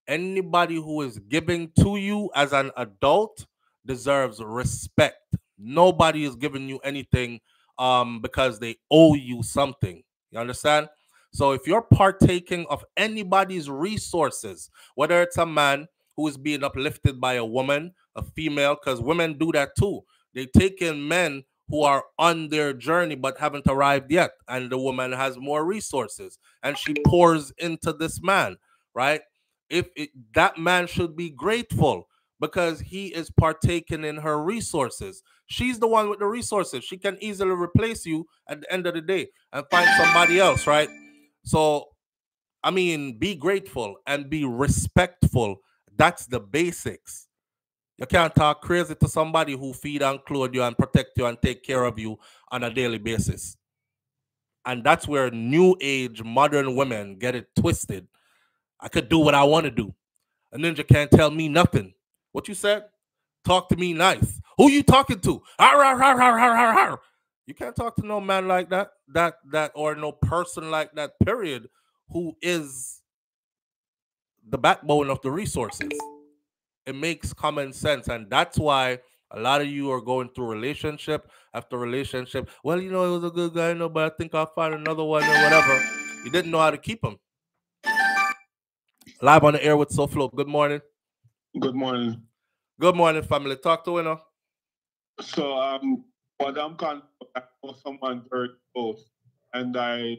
anybody who is giving to you as an adult deserves respect. Nobody is giving you anything um because they owe you something. You understand? So if you're partaking of anybody's resources, whether it's a man who is being uplifted by a woman, a female, because women do that too. They take in men who are on their journey but haven't arrived yet, and the woman has more resources and she pours into this man, right? if it, that man should be grateful because he is partaking in her resources. She's the one with the resources. She can easily replace you at the end of the day and find somebody else, right? So, I mean, be grateful and be respectful. That's the basics. You can't talk crazy to somebody who feed and clothe you and protect you and take care of you on a daily basis. And that's where new age modern women get it twisted I could do what I want to do. A ninja can't tell me nothing. What you said? Talk to me nice. Who you talking to? Arr, arr, arr, arr, arr, arr. You can't talk to no man like that, that, that, or no person like that, period, who is the backbone of the resources. It makes common sense, and that's why a lot of you are going through relationship after relationship. Well, you know, it was a good guy, no, but I think I'll find another one or whatever. You didn't know how to keep him. Live on the air with SoFlo. Good morning. Good morning. Good morning, family. Talk to winner. So, um, what I'm con I know someone very close, and I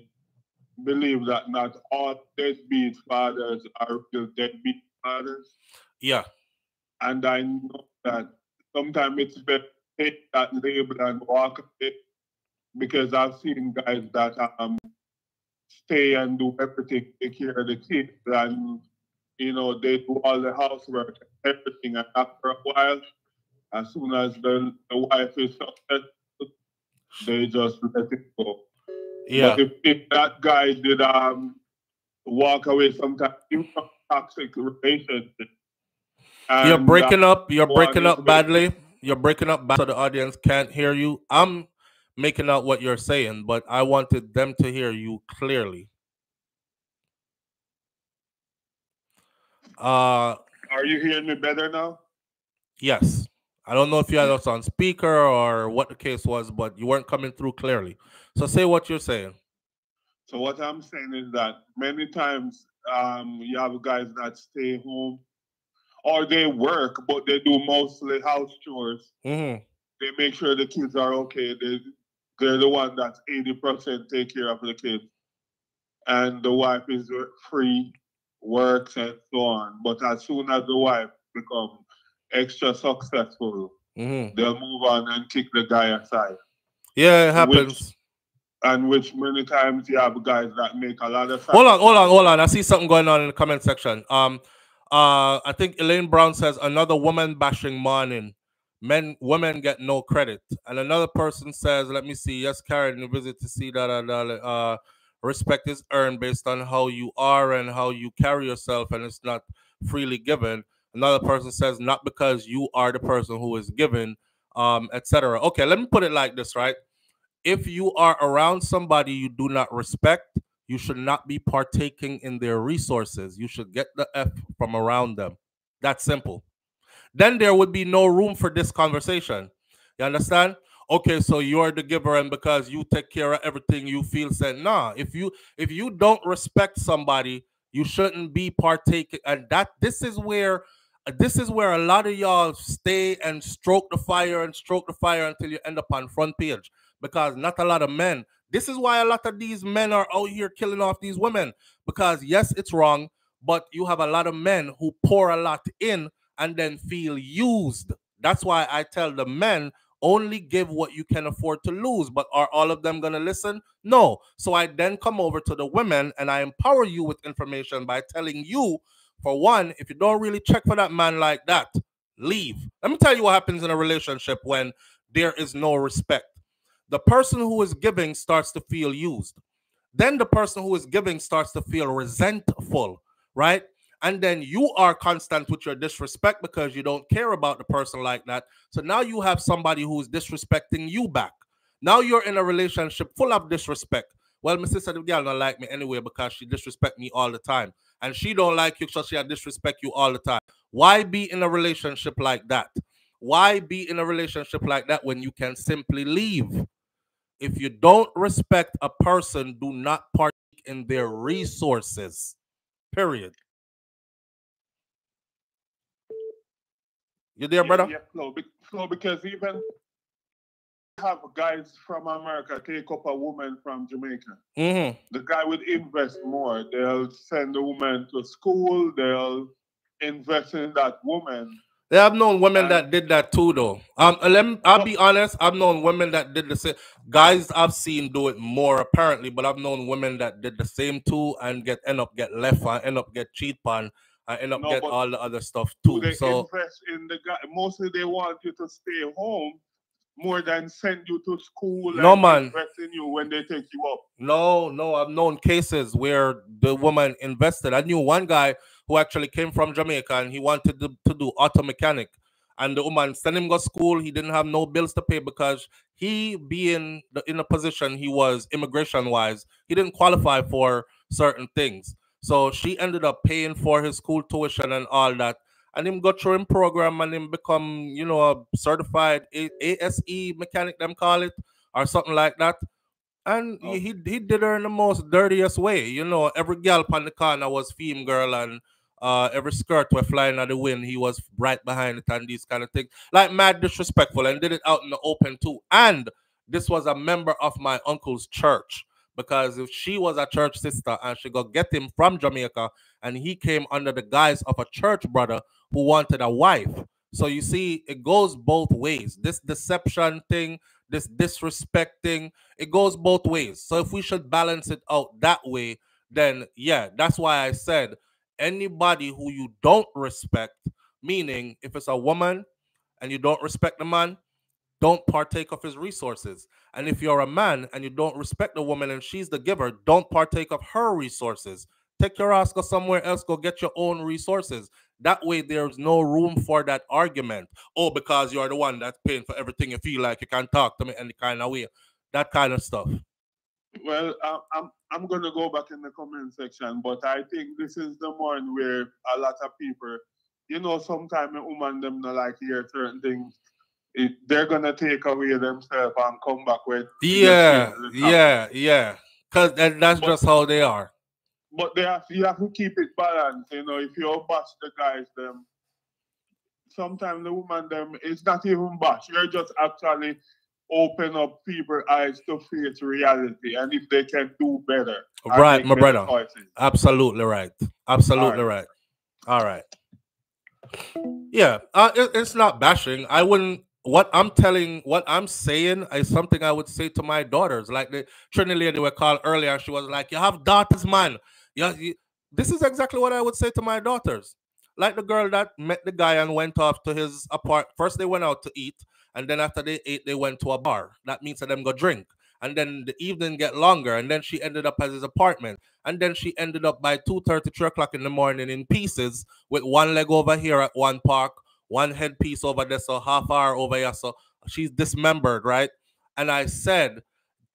believe that not all deadbeat fathers are real deadbeat fathers. Yeah. And I know that sometimes it's better to take that label and walk away because I've seen guys that um stay and do everything, take care of the kids, and you know they do all the housework, and everything, and after a while, as soon as the, the wife is successful, they just let it go. Yeah. But if, if that guy did um walk away sometimes from toxic relationship. You're breaking up. You're breaking up badly. You're breaking up bad so the audience can't hear you. I'm making out what you're saying, but I wanted them to hear you clearly. Uh Are you hearing me better now? yes. I don't know if you had us on speaker or what the case was, but you weren't coming through clearly. So say what you're saying. So what I'm saying is that many times um, you have guys that stay home or they work, but they do mostly house chores. hmm They make sure the kids are okay. They, they're the one that's 80% take care of the kids. And the wife is free, works and so on. But as soon as the wife become extra successful, hmm they'll move on and kick the guy aside. Yeah, it happens. And which many times you have guys that make a lot of Hold on, hold on, hold on. I see something going on in the comment section. Um, uh, I think Elaine Brown says another woman bashing morning. Men, women get no credit. And another person says, let me see. Yes, Karen, you visit to see that that, uh, respect is earned based on how you are and how you carry yourself, and it's not freely given. Another person says, not because you are the person who is given, um, etc. Okay, let me put it like this, right? If you are around somebody you do not respect, you should not be partaking in their resources. You should get the F from around them. That's simple. Then there would be no room for this conversation. You understand? Okay, so you're the giver, and because you take care of everything, you feel said. Nah, if you if you don't respect somebody, you shouldn't be partaking. And that this is where this is where a lot of y'all stay and stroke the fire and stroke the fire until you end up on front page because not a lot of men. This is why a lot of these men are out here killing off these women because yes, it's wrong, but you have a lot of men who pour a lot in and then feel used. That's why I tell the men only give what you can afford to lose. But are all of them going to listen? No. So I then come over to the women and I empower you with information by telling you, for one, if you don't really check for that man like that, leave. Let me tell you what happens in a relationship when there is no respect. The person who is giving starts to feel used. Then the person who is giving starts to feel resentful, right? And then you are constant with your disrespect because you don't care about the person like that. So now you have somebody who is disrespecting you back. Now you're in a relationship full of disrespect. Well, my sister, the girl don't like me anyway because she disrespect me all the time, and she don't like you, because she disrespect you all the time. Why be in a relationship like that? Why be in a relationship like that when you can simply leave? If you don't respect a person, do not partake in their resources. Period. You there, brother? Yeah, no, no, because even have guys from America take up a woman from Jamaica. Mm-hmm. The guy would invest more. They'll send the woman to school. They'll invest in that woman. They have known women And- that did that too, though. Um, let me, I'll be honest. I've known women that did the same. Guys, I've seen do it more apparently, but I've known women that did the same too and get end up get left and end up get cheat on and end up No, get all the other stuff too. they So invest in the guy? Mostly they want you to stay home more than send you to school. No, and man. Invest in you when they take you up. No, no, I've known cases where the woman invested. I knew one guy who actually came from Jamaica and he wanted to, to do auto mechanic. And the woman sent him to school. He didn't have no bills to pay because he, being the, in a position he was immigration wise, he didn't qualify for certain things. So she ended up paying for his school tuition and all that. And him go through him program and him become, you know, a certified ASE mechanic, them call it, or something like that. And Oh. he he did her in the most dirtiest way. You know, every girl on the corner was femme girl and uh, every skirt were flying at the wind. He was right behind it and these kind of things. Like mad disrespectful and did it out in the open too. And this was a member of my uncle's church. Because if she was a church sister and she got get him from Jamaica and he came under the guise of a church brother who wanted a wife. So you see, it goes both ways. This deception thing, this disrespecting, it goes both ways. So if we should balance it out that way, then yeah, that's why I said anybody who you don't respect, meaning if it's a woman and you don't respect the man, don't partake of his resources. And if you're a man and you don't respect the woman and she's the giver, don't partake of her resources. Take your ass go somewhere else, go get your own resources. That way, there's no room for that argument. Oh, because you're the one that's paying for everything you feel like you can't talk to me any kind of way. That kind of stuff. Well, I'm I'm gonna go back in the comment section, but I think this is the one where a lot of people, you know, sometimes a woman them not like hear certain things. It, they're gonna take away themselves and come back with Yeah, yeah, yeah. Cause that, that's But- just how they are. But they have you have to keep it balanced. You know, if you bash the guys, them sometimes the woman them it's not even bash. You're just actually open up people's eyes to face reality and if they can do better. Right, my brother. choices. Absolutely right. Absolutely right. All right. Yeah, uh, it, it's not bashing. I wouldn't. What I'm telling, what I'm saying, is something I would say to my daughters. Like the Trinity lady were called earlier, she was like, "You have daughters, man. Yeah, you, this is exactly what I would say to my daughters. Like the girl that met the guy and went off to his apart. First, they went out to eat, and then after they ate, they went to a bar. That means that them go drink, and then the evening get longer, and then she ended up at his apartment, and then she ended up by 2 3 o'clock in the morning in pieces with one leg over here at one park, one headpiece over there, so half hour over here. So she's dismembered, right? And I said,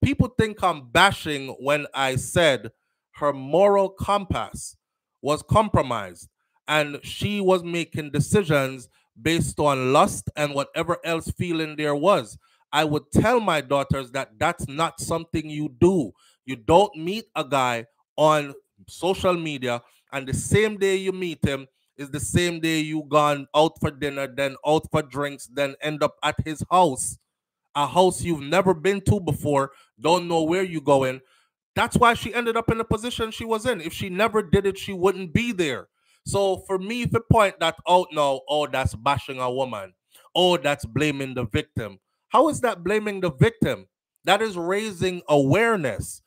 people think I'm bashing when I said her moral compass was compromised and she was making decisions based on lust and whatever else feeling there was. I would tell my daughters that that's not something you do. You don't meet a guy on social media and the same day you meet him is the same day you gone out for dinner, then out for drinks, then end up at his house, a house you've never been to before, don't know where you're going. That's why she ended up in the position she was in. If she never did it, she wouldn't be there. So for me to point that out now, oh, that's bashing a woman. Oh, that's blaming the victim. How is that blaming the victim? That is raising awareness.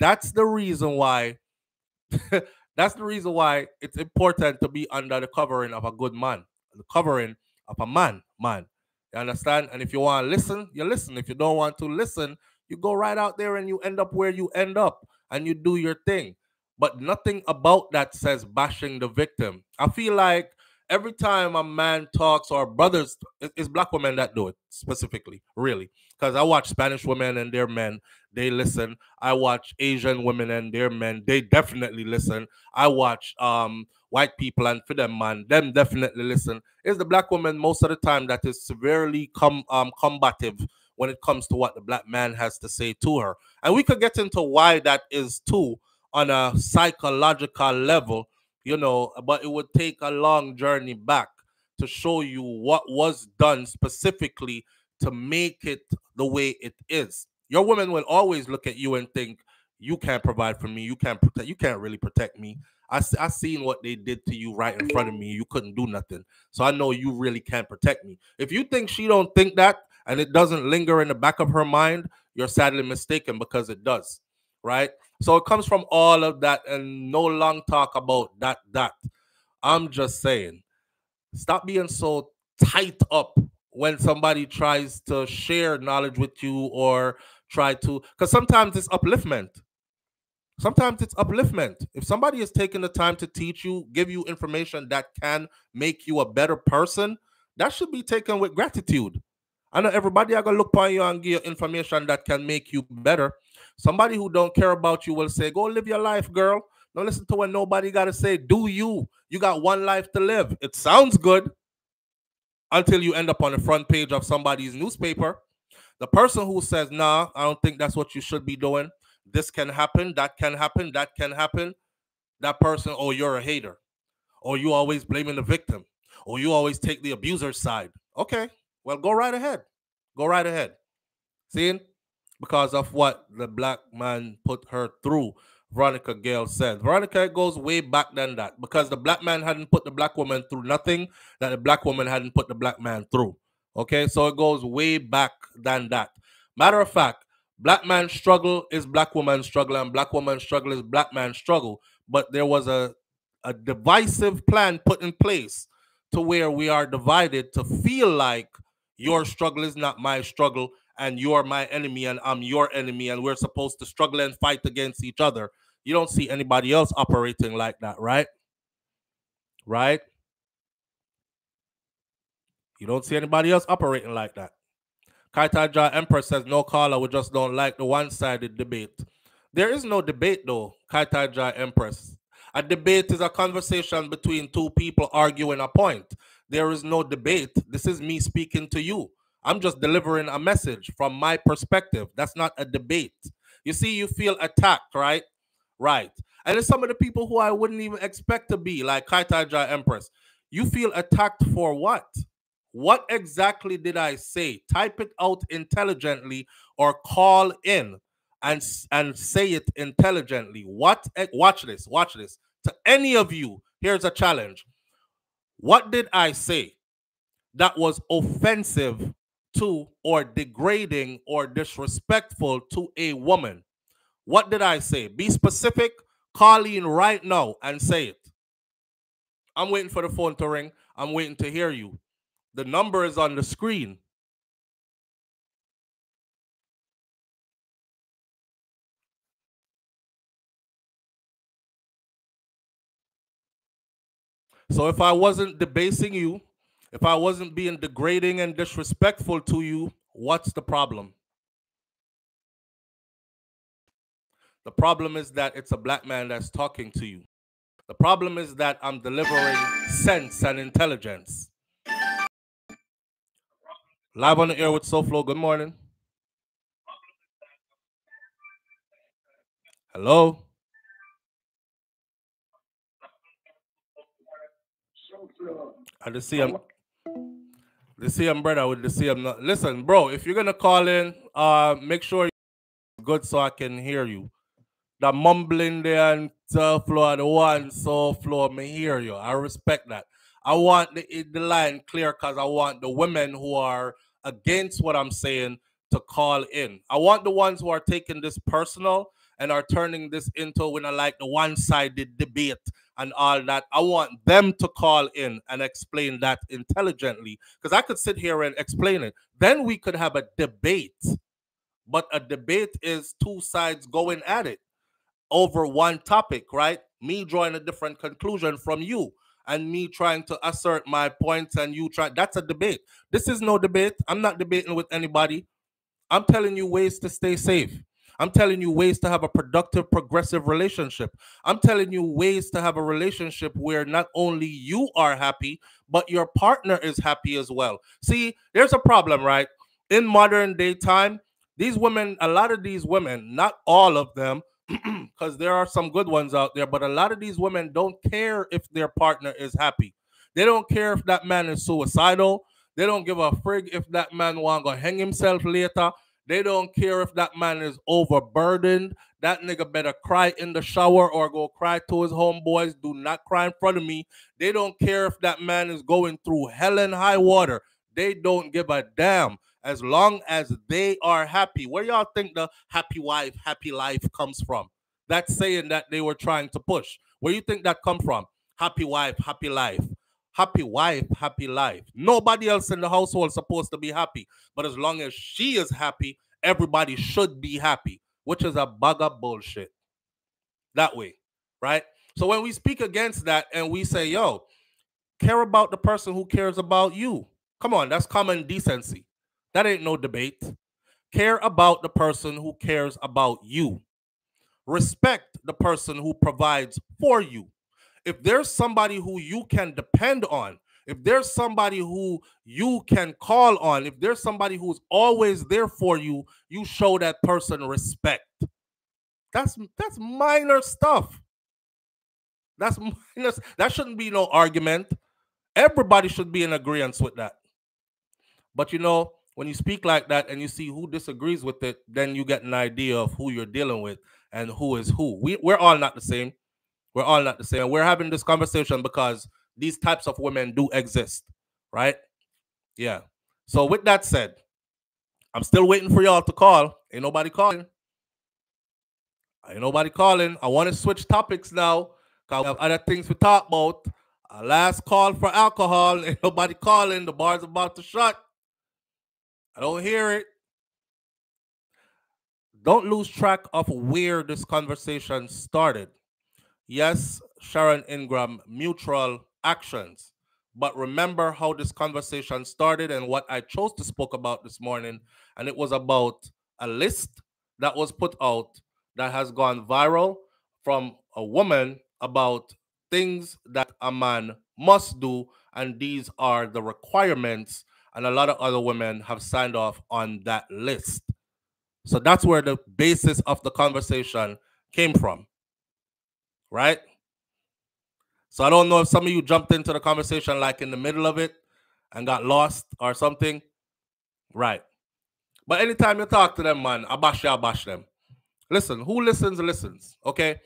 That's the reason why *laughs* that's the reason why it's important to be under the covering of a good man, the covering of a man, man. You understand? And if you want to listen, you listen. If you don't want to listen, you go right out there and you end up where you end up and you do your thing. But nothing about that says bashing the victim. I feel like every time a man talks or brothers, it's black women that do it specifically, really. Because I watch Spanish women and their men, they listen. I watch Asian women and their men, they definitely listen. I watch um white people and for them man, them definitely listen. It's the black woman most of the time that is severely com- um combative when it comes to what the black man has to say to her. And we could get into why that is too on a psychological level, you know, but it would take a long journey back to show you what was done specifically to make it the way it is. Your woman will always look at you and think, you can't provide for me, you can't protect, you can't really protect me. I, I seen what they did to you right in front of me. You couldn't do nothing. So I know you really can't protect me. If you think she don't think that and it doesn't linger in the back of her mind, you're sadly mistaken because it does. Right? So it comes from all of that and no long talk about that that. I'm just saying, stop being so tight up when somebody tries to share knowledge with you or try to because sometimes it's upliftment. Sometimes it's upliftment. If somebody is taking the time to teach you, give you information that can make you a better person, that should be taken with gratitude. I know everybody are gonna look upon you and give you information that can make you better. Somebody who don't care about you will say, "Go live your life, girl." Don't listen to what nobody got to say. Do you? You got one life to live. It sounds good until you end up on the front page of somebody's newspaper. The person who says, nah, I don't think that's what you should be doing. This can happen, that can happen, that can happen. That person, oh, you're a hater. Or you always blaming the victim. Or you always take the abuser's side. Okay, well, go right ahead. Go right ahead. Seeing? Because of what the black man put her through Veronica Gale said. Veronica goes way back than that because the black man hadn't put the black woman through nothing that the black woman hadn't put the black man through. Okay, so it goes way back than that. Matter of fact, black man struggle is black woman struggle, and black woman struggle is black man struggle. But there was a, a divisive plan put in place to where we are divided to feel like your struggle is not my struggle and you're my enemy and I'm your enemy and we're supposed to struggle and fight against each other. You don't see anybody else operating like that, right? Right? You don't see anybody else operating like that. Kaitaja Empress says no caller, we just don't like the one-sided debate. There is no debate though, Kaitaja Empress. A debate is a conversation between two people arguing a point. There is no debate. This is me speaking to you. I'm just delivering a message from my perspective. That's not a debate. You see, you feel attacked, right? Right. And it's some of the people who I wouldn't even expect to be, like Kaitaja Empress. You feel attacked for what? What exactly did I say? Type it out intelligently or call in and, and say it intelligently. What watch this, watch this. To any of you, here's a challenge. What did I say that was offensive to or degrading or disrespectful to a woman. What did I say? Be specific. Call in right now and say it. I'm waiting for the phone to ring. I'm waiting to hear you. The number is on the screen. So if I wasn't debasing you, if I wasn't being degrading and disrespectful to you, what's the problem? The problem is that it's a black man that's talking to you. The problem is that I'm delivering sense and intelligence. Live on the air with SoFlo. Good morning. Hello. I just see him. The same brother with the same. Listen, bro, if you're gonna call in, uh, make sure you're good so I can hear you. The mumbling there and SoFlo, the one SoFlo, me hear you. I respect that. I want the, the line clear because I want the women who are against what I'm saying to call in. I want the ones who are taking this personal and are turning this into when I like the one-sided debate and all that. I want them to call in and explain that intelligently because I could sit here and explain it. Then we could have a debate. But a debate is two sides going at it over one topic, right? Me drawing a different conclusion from you and me trying to assert my points and you try that's a debate. This is no debate. I'm not debating with anybody. I'm telling you ways to stay safe. I'm telling you ways to have a productive, progressive relationship. I'm telling you ways to have a relationship where not only you are happy, but your partner is happy as well. See, there's a problem, right? In modern day time, these women, a lot of these women, not all of them, *clears throat* because there are some good ones out there, but a lot of these women don't care if their partner is happy. They don't care if that man is suicidal. They don't give a frig if that man want to hang himself later. They don't care if that man is overburdened. That nigga better cry in the shower or go cry to his homeboys. Do not cry in front of me. They don't care if that man is going through hell and high water. They don't give a damn as long as they are happy. Where y'all think the happy wife, happy life comes from? That saying that they were trying to push. Where you think that come from? Happy wife, happy life happy wife, happy life. Nobody else in the household supposed to be happy. But as long as she is happy, everybody should be happy, which is a bag of bullshit. That way, right? So when we speak against that and we say, yo, care about the person who cares about you. Come on, that's common decency. That ain't no debate. Care about the person who cares about you. respect the person who provides for you. If there's somebody who you can depend on, if there's somebody who you can call on, if there's somebody who's always there for you, you show that person respect. That's that's minor stuff. That's *laughs* minor. That shouldn't be no argument. Everybody should be in agreement with that. But you know, when you speak like that and you see who disagrees with it, then you get an idea of who you're dealing with and who is who. We we're all not the same. We're all not the same. We're having this conversation because these types of women do exist, right? Yeah. So with that said, I'm still waiting for y'all to call. Ain't nobody calling. Ain't nobody calling. I want to switch topics now. Cause we have other things to talk about. Our last call for alcohol. *laughs* Ain't nobody calling. The bar's about to shut. I don't hear it. Don't lose track of where this conversation started. Yes, Sharon Ingram, mutual actions. But remember how this conversation started and what I chose to spoke about this morning. And it was about a list that was put out that has gone viral from a woman about things that a man must do. And these are the requirements. And a lot of other women have signed off on that list. So that's where the basis of the conversation came from. Right? So I don't know if some of you jumped into the conversation like in the middle of it and got lost or something. Right. But anytime you talk to them, man, I bash you, I bash them. Listen, who listens, listens. Okay.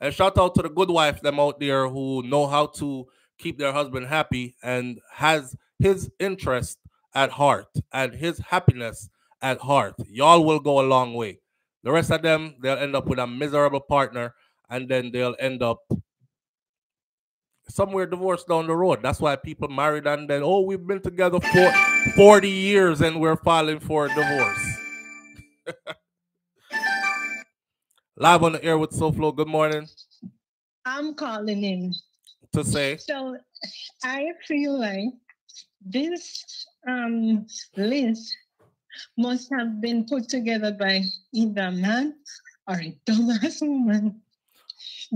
And shout out to the good wife, them out there who know how to keep their husband happy and has his interest at heart and his happiness at heart. Y'all will go a long way. The rest of them, they'll end up with a miserable partner and then they'll end up somewhere divorced down the road. That's why people married and then, oh, we've been together for 40 years and we're filing for a divorce. *laughs* Live on the air with SoFlo. Good morning. I'm calling in to say. So I feel like this um, list must have been put together by either a man or a *laughs* dumbass woman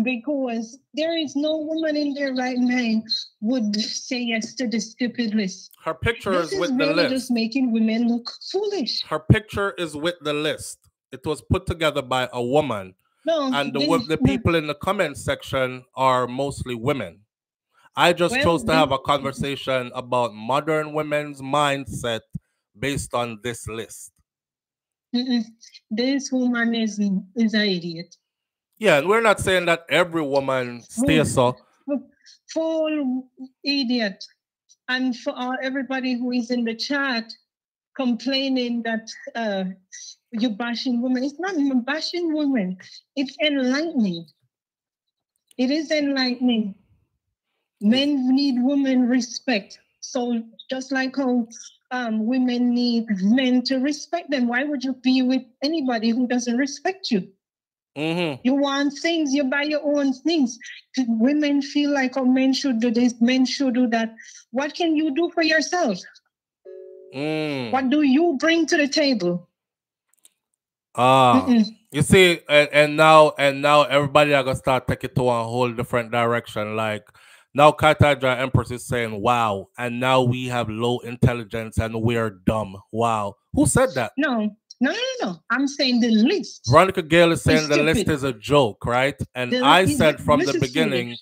because there is no woman in their right mind would say yes to the stupid list. Her picture this is with really the list. just making women look foolish. Her picture is with the list. It was put together by a woman, No, and the this- the people in the comment section are mostly women. I just Well, chose to have a conversation about modern women's mindset based on this list. Mm-mm. this woman is is an idiot. Yeah, we're not saying that every woman stays so. Full idiot. And for everybody who is in the chat complaining that uh, you're bashing women, it's not bashing women, it's enlightening. It is enlightening. Men need women respect. So just like how um, women need men to respect them, why would you be with anybody who doesn't respect you? Mhm. You want things, you buy your own things. Women feel like, oh, men should do this, men should do that. What can you do for yourself? Mm. What do you bring to the table? Ah, you see, and, and now and now everybody are gonna start taking it to a whole different direction. Like now, Carthage Empress is saying, "Wow," and now we have low intelligence and we're dumb. Wow, who said that? No, no, no, no. I'm saying the list. Veronica Gale is saying the list is a joke, right? And The I said from the beginning.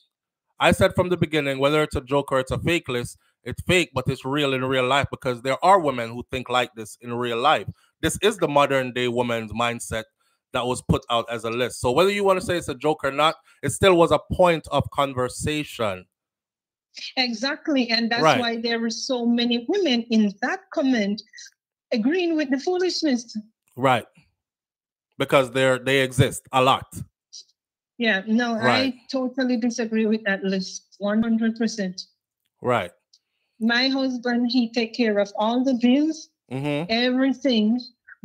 I said from the beginning, whether it's a joke or it's a fake list, it's fake, but it's real in real life because there are women who think like this in real life. This is the modern day woman's mindset that was put out as a list. So whether you want to say it's a joke or not, it still was a point of conversation. Exactly. And that's Right. why there are so many women in that comment agreeing with the foolishness. Right. Because they're they exist a lot. Yeah, no, Right. I totally disagree with that list. 100%. Right. My husband, he take care of all the bills, hmm everything,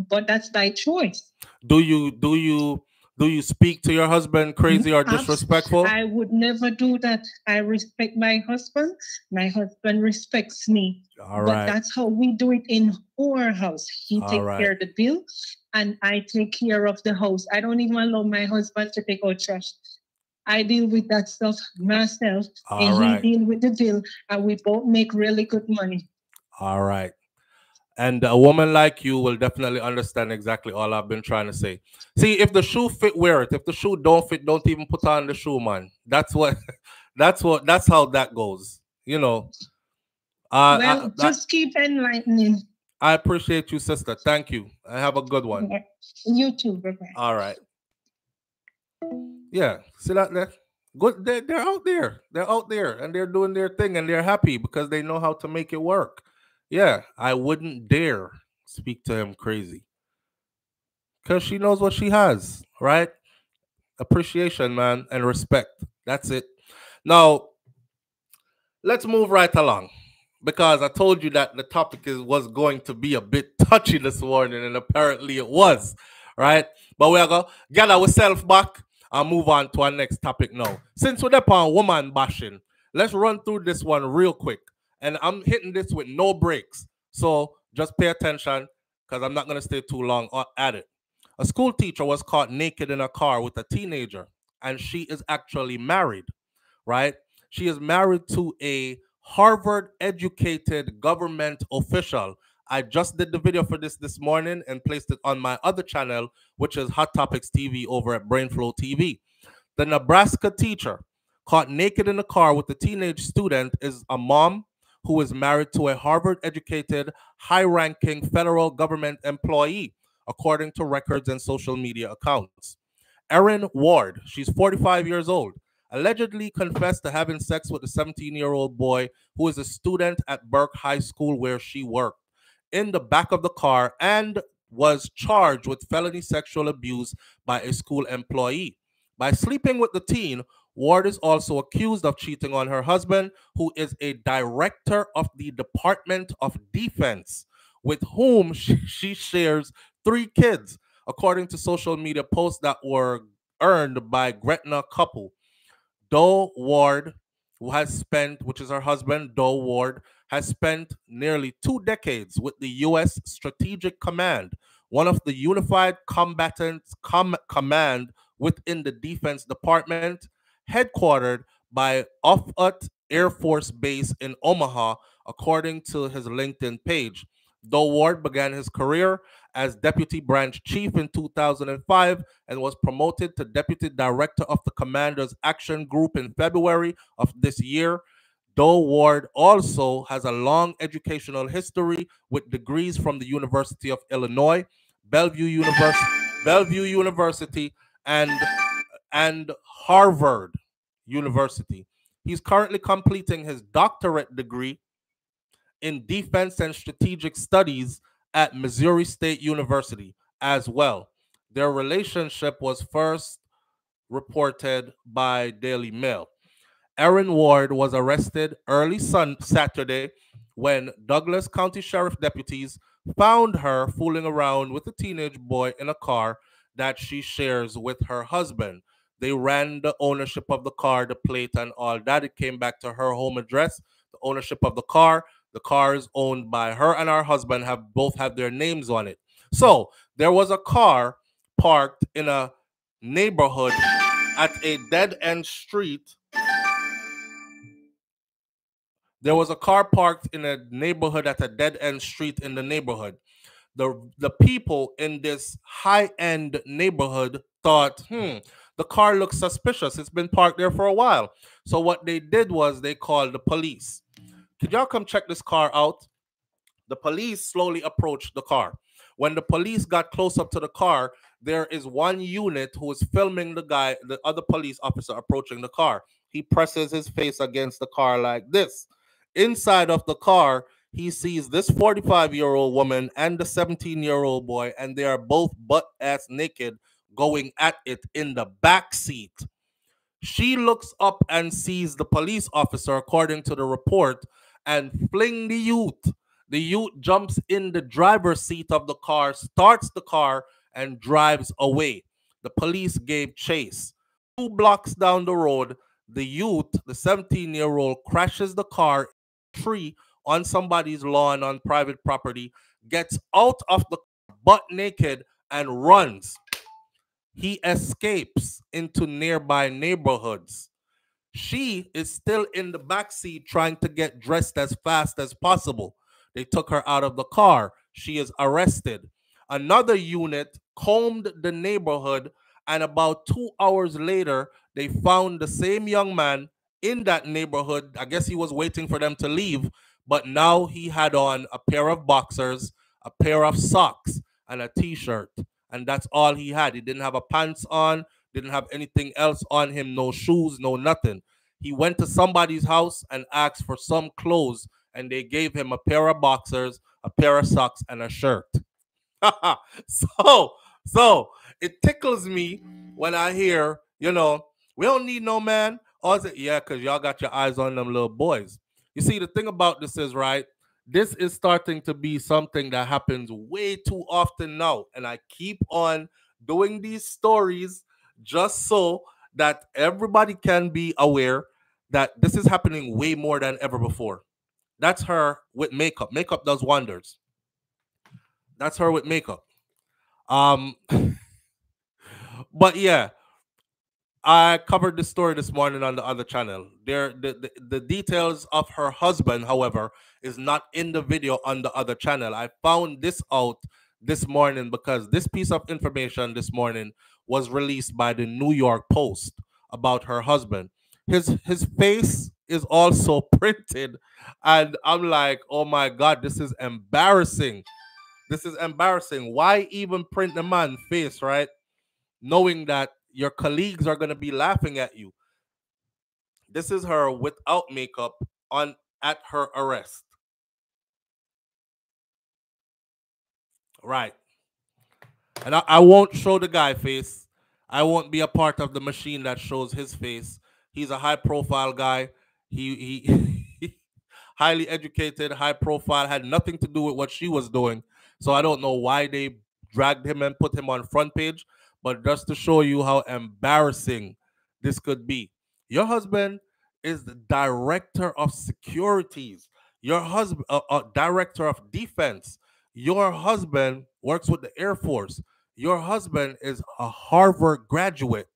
but that's by choice. Do you do you Do you speak to your husband crazy or mm, disrespectful? I would never do that. I respect my husband. My husband respects me. All but that's how we do it in our house. He All takes right. care of the bill, and I take care of the house. I don't even allow my husband to take out trash. I deal with that stuff myself, All and right. he deal with the bill, and we both make really good money. All right. And a woman like you will definitely understand exactly all I've been trying to say. See, if the shoe fit, wear it. If the shoe don't fit, don't even put on the shoe, man. That's what. *laughs* That's what. That's how that goes. You know. Uh, well, I, I, just keep enlightening. I appreciate you, sister. Thank you. I have a good one. You too, bye-bye. All right. Yeah. See that there? Good. They're, they're out there. They're out there and they're doing their thing and they're happy because they know how to make it work. Yeah. I wouldn't dare speak to him crazy because she knows what she has, right? Appreciation, man, and respect. That's it. Now, let's move right along because I told you that the topic is, was going to be a bit touchy this morning, and apparently it was, right? But we are going to gather ourselves back and move on to our next topic now. Since we're upon woman bashing, let's run through this one real quick. And I'm hitting this with no breaks. So just pay attention because I'm not going to stay too long o- at it. A school teacher was caught naked in a car with a teenager, and she is actually married, right? She is married to a Harvard educated government official. I just did the video for this this morning and placed it on my other channel, which is Hot Topics TV over at Brainflow TV. The Nebraska teacher caught naked in a car with a teenage student is a mom who is married to a Harvard educated, high ranking federal government employee, according to records and social media accounts. Erin Ward, she's 45 years old, allegedly confessed to having sex with a 17 year old boy who is a student at Burke High School where she worked in the back of the car and was charged with felony sexual abuse by a school employee. By sleeping with the teen, Ward is also accused of cheating on her husband, who is a director of the Department of Defense, with whom *laughs* she, shares three kids, according to social media posts that were earned by Gretna couple. Doe Ward, who has spent, which is her husband, Doe Ward, has spent nearly two decades with the U.S. Strategic Command, one of the unified combatants com- command within the Defense Department, headquartered by Offutt Air Force Base in Omaha, according to his LinkedIn page. Doe Ward began his career as deputy branch chief in 2005 and was promoted to deputy director of the commander's action group in February of this year. Doe Ward also has a long educational history with degrees from the University of Illinois, Bellevue University, Bellevue University, and and Harvard University. He's currently completing his doctorate degree in defense and strategic studies at Missouri State University as well. Their relationship was first reported by Daily Mail. Erin Ward was arrested early sun Saturday when Douglas County Sheriff deputies found her fooling around with a teenage boy in a car that she shares with her husband. They ran the ownership of the car, the plate, and all that. It came back to her home address, the ownership of the car. The car is owned by her and her husband, have both have their names on it. So there was a car parked in a neighborhood at a dead end street. There was a car parked in a neighborhood at a dead end street in the neighborhood. The, the people in this high end neighborhood thought, hmm, the car looks suspicious. It's been parked there for a while. So what they did was they called the police. Could y'all come check this car out? The police slowly approached the car. When the police got close up to the car, there is one unit who is filming the guy, the other police officer approaching the car. He presses his face against the car like this. Inside of the car, he sees this 45 year old woman and the 17 year old boy, and they are both butt ass naked going at it in the back seat. She looks up and sees the police officer, according to the report, and fling the youth. The youth jumps in the driver's seat of the car, starts the car, and drives away. the police gave chase. Two blocks down the road, the youth, the 17 year old, crashes the car tree on somebody's lawn on private property, gets out of the car butt naked and runs. He escapes into nearby neighborhoods. She is still in the back seat trying to get dressed as fast as possible. They took her out of the car. She is arrested. Another unit combed the neighborhood, and about two hours later, they found the same young man in that neighborhood. I guess he was waiting for them to leave, but now he had on a pair of boxers, a pair of socks, and a t shirt. And that's all he had. He didn't have a pants on, didn't have anything else on him, no shoes, no nothing. He went to somebody's house and asked for some clothes, and they gave him a pair of boxers, a pair of socks, and a shirt. *laughs* so, so it tickles me when I hear, you know, we don't need no man. Or is it, yeah, because y'all got your eyes on them little boys. You see, the thing about this is, right, this is starting to be something that happens way too often now. And I keep on doing these stories just so that everybody can be aware that this is happening way more than ever before. That's her with makeup. Makeup does wonders. That's her with makeup. Um, *laughs* but yeah, I covered this story this morning on the other channel. There, the, the, the details of her husband, however, is not in the video on the other channel. I found this out this morning because this piece of information this morning was released by the New York Post about her husband. His his face is also *laughs* printed, and I'm like, oh my god, this is embarrassing. This is embarrassing. Why even print the man face, right? Knowing that your colleagues are going to be laughing at you. This is her without makeup on at her arrest. Right. And I, I won't show the guy face. I won't be a part of the machine that shows his face. He's a high profile guy. He he *laughs* highly educated, high profile, had nothing to do with what she was doing. So I don't know why they dragged him and put him on front page, but just to show you how embarrassing this could be. Your husband is the director of securities. Your husband, uh, uh, director of defense. Your husband works with the Air Force. Your husband is a Harvard graduate.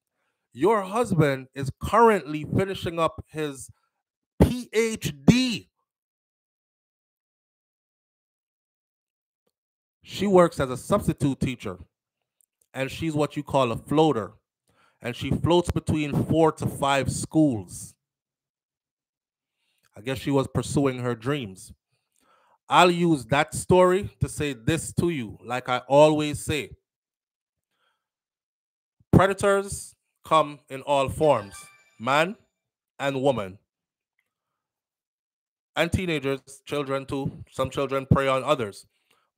Your husband is currently finishing up his PhD. She works as a substitute teacher, and she's what you call a floater. And she floats between four to five schools. I guess she was pursuing her dreams. I'll use that story to say this to you, like I always say. Predators come in all forms man and woman. And teenagers, children too. Some children prey on others.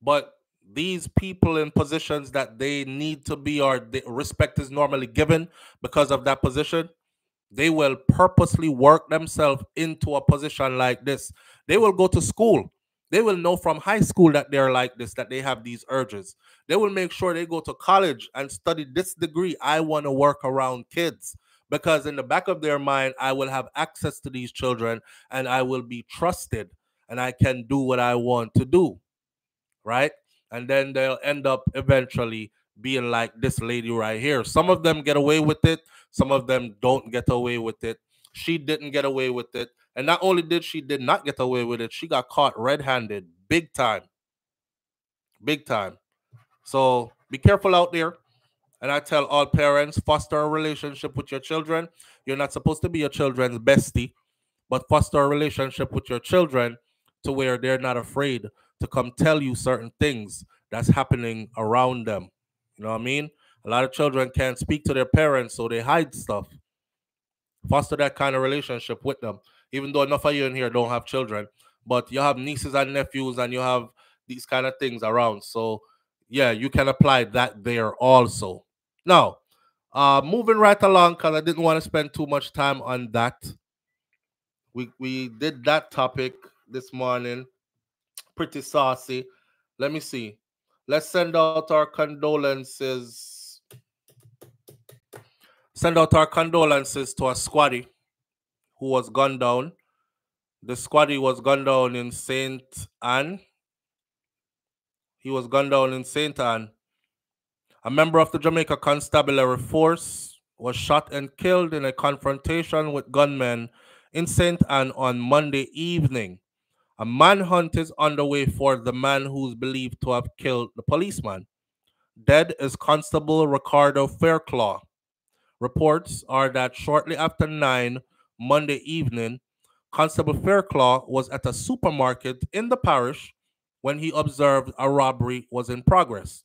But these people in positions that they need to be or the respect is normally given because of that position, they will purposely work themselves into a position like this. They will go to school they will know from high school that they're like this, that they have these urges. They will make sure they go to college and study this degree. I want to work around kids because in the back of their mind, I will have access to these children and I will be trusted and I can do what I want to do. Right. And then they'll end up eventually being like this lady right here. Some of them get away with it, some of them don't get away with it. She didn't get away with it. And not only did she did not get away with it, she got caught red-handed, big time. Big time. So be careful out there. And I tell all parents, foster a relationship with your children. You're not supposed to be your children's bestie, but foster a relationship with your children to where they're not afraid to come tell you certain things that's happening around them. You know what I mean? A lot of children can't speak to their parents, so they hide stuff. Foster that kind of relationship with them even though enough of you in here don't have children, but you have nieces and nephews and you have these kind of things around. So yeah, you can apply that there also. Now, uh moving right along because I didn't want to spend too much time on that. We we did that topic this morning. Pretty saucy. Let me see. Let's send out our condolences send out our condolences to a squaddy who was gunned down. The squaddy was gunned down in St. Ann. He was gunned down in St. Ann. A member of the Jamaica Constabulary Force was shot and killed in a confrontation with gunmen in St. Ann on Monday evening. A manhunt is underway for the man who's believed to have killed the policeman. Dead is Constable Ricardo Fairclough. Reports are that shortly after 9 Monday evening, Constable Fairclough was at a supermarket in the parish when he observed a robbery was in progress.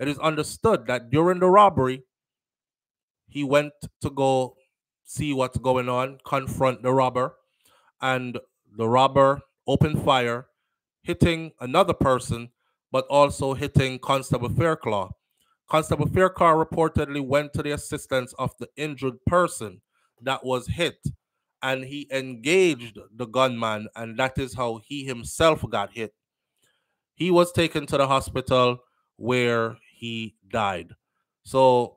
It is understood that during the robbery, he went to go see what's going on, confront the robber, and the robber opened fire, hitting another person, but also hitting Constable Fairclough. Constable Fairclough reportedly went to the assistance of the injured person that was hit, and he engaged the gunman, and that is how he himself got hit. He was taken to the hospital where he died. So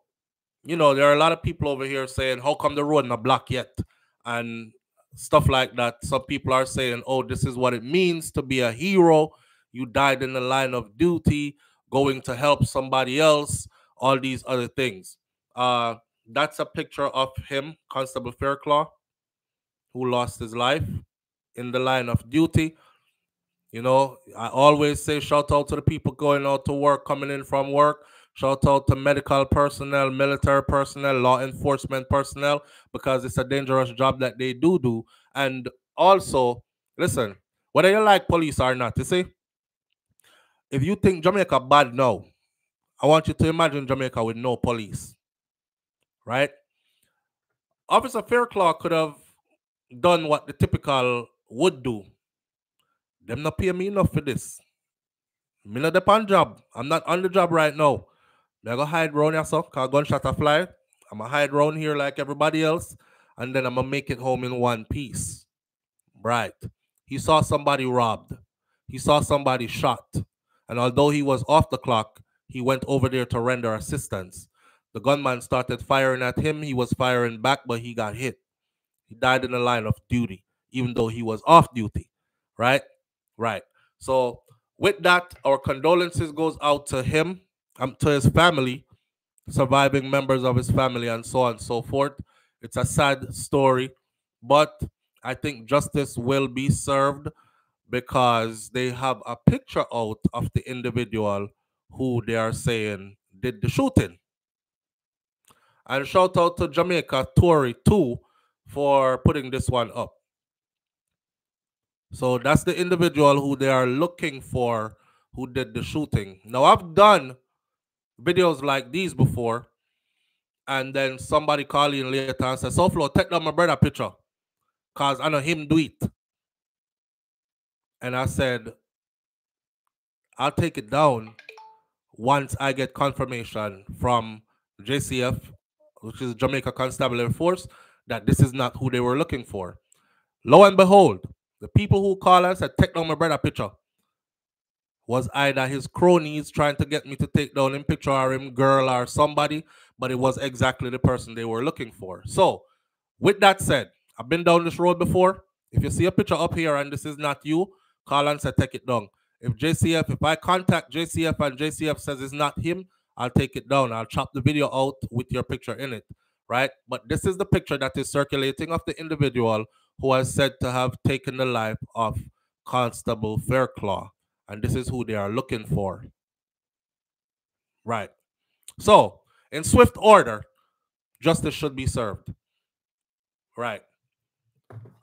you know, there are a lot of people over here saying, How come the road not blocked yet? And stuff like that. Some people are saying, Oh, this is what it means to be a hero. You died in the line of duty, going to help somebody else, all these other things. Uh, that's a picture of him, Constable Fairclough, who lost his life in the line of duty. You know, I always say shout out to the people going out to work, coming in from work. Shout out to medical personnel, military personnel, law enforcement personnel, because it's a dangerous job that they do do. And also, listen, whether you like police or not, you see, if you think Jamaica bad now, I want you to imagine Jamaica with no police, right? Officer Fairclough could have done what the typical would do. Them not pay me enough for this. Me not the job. I'm not on the job right now. I go hide here, so cause gunshot a fly. I'm gonna hide around here like everybody else, and then I'm gonna make it home in one piece. Right. He saw somebody robbed. He saw somebody shot. And although he was off the clock, he went over there to render assistance. The gunman started firing at him. He was firing back, but he got hit. He died in the line of duty, even though he was off duty. Right? Right. So with that, our condolences goes out to him um, to his family, surviving members of his family, and so on and so forth. It's a sad story, but I think justice will be served because they have a picture out of the individual who they are saying did the shooting. And shout out to Jamaica Tory too for putting this one up. So that's the individual who they are looking for who did the shooting. Now I've done videos like these before, and then somebody call in later and say, SoFlo, take down my brother picture. Cause I know him do it. And I said, I'll take it down once I get confirmation from JCF, which is Jamaica Constabulary Force, that this is not who they were looking for. Lo and behold, the people who call us said, take down my brother picture was either his cronies trying to get me to take down him picture or him girl or somebody, but it was exactly the person they were looking for. So, with that said, I've been down this road before. If you see a picture up here and this is not you, call and say take it down. If JCF, if I contact JCF and JCF says it's not him, I'll take it down. I'll chop the video out with your picture in it, right? But this is the picture that is circulating of the individual who has said to have taken the life of Constable Fairclough and this is who they are looking for. Right. So, in swift order, justice should be served. Right.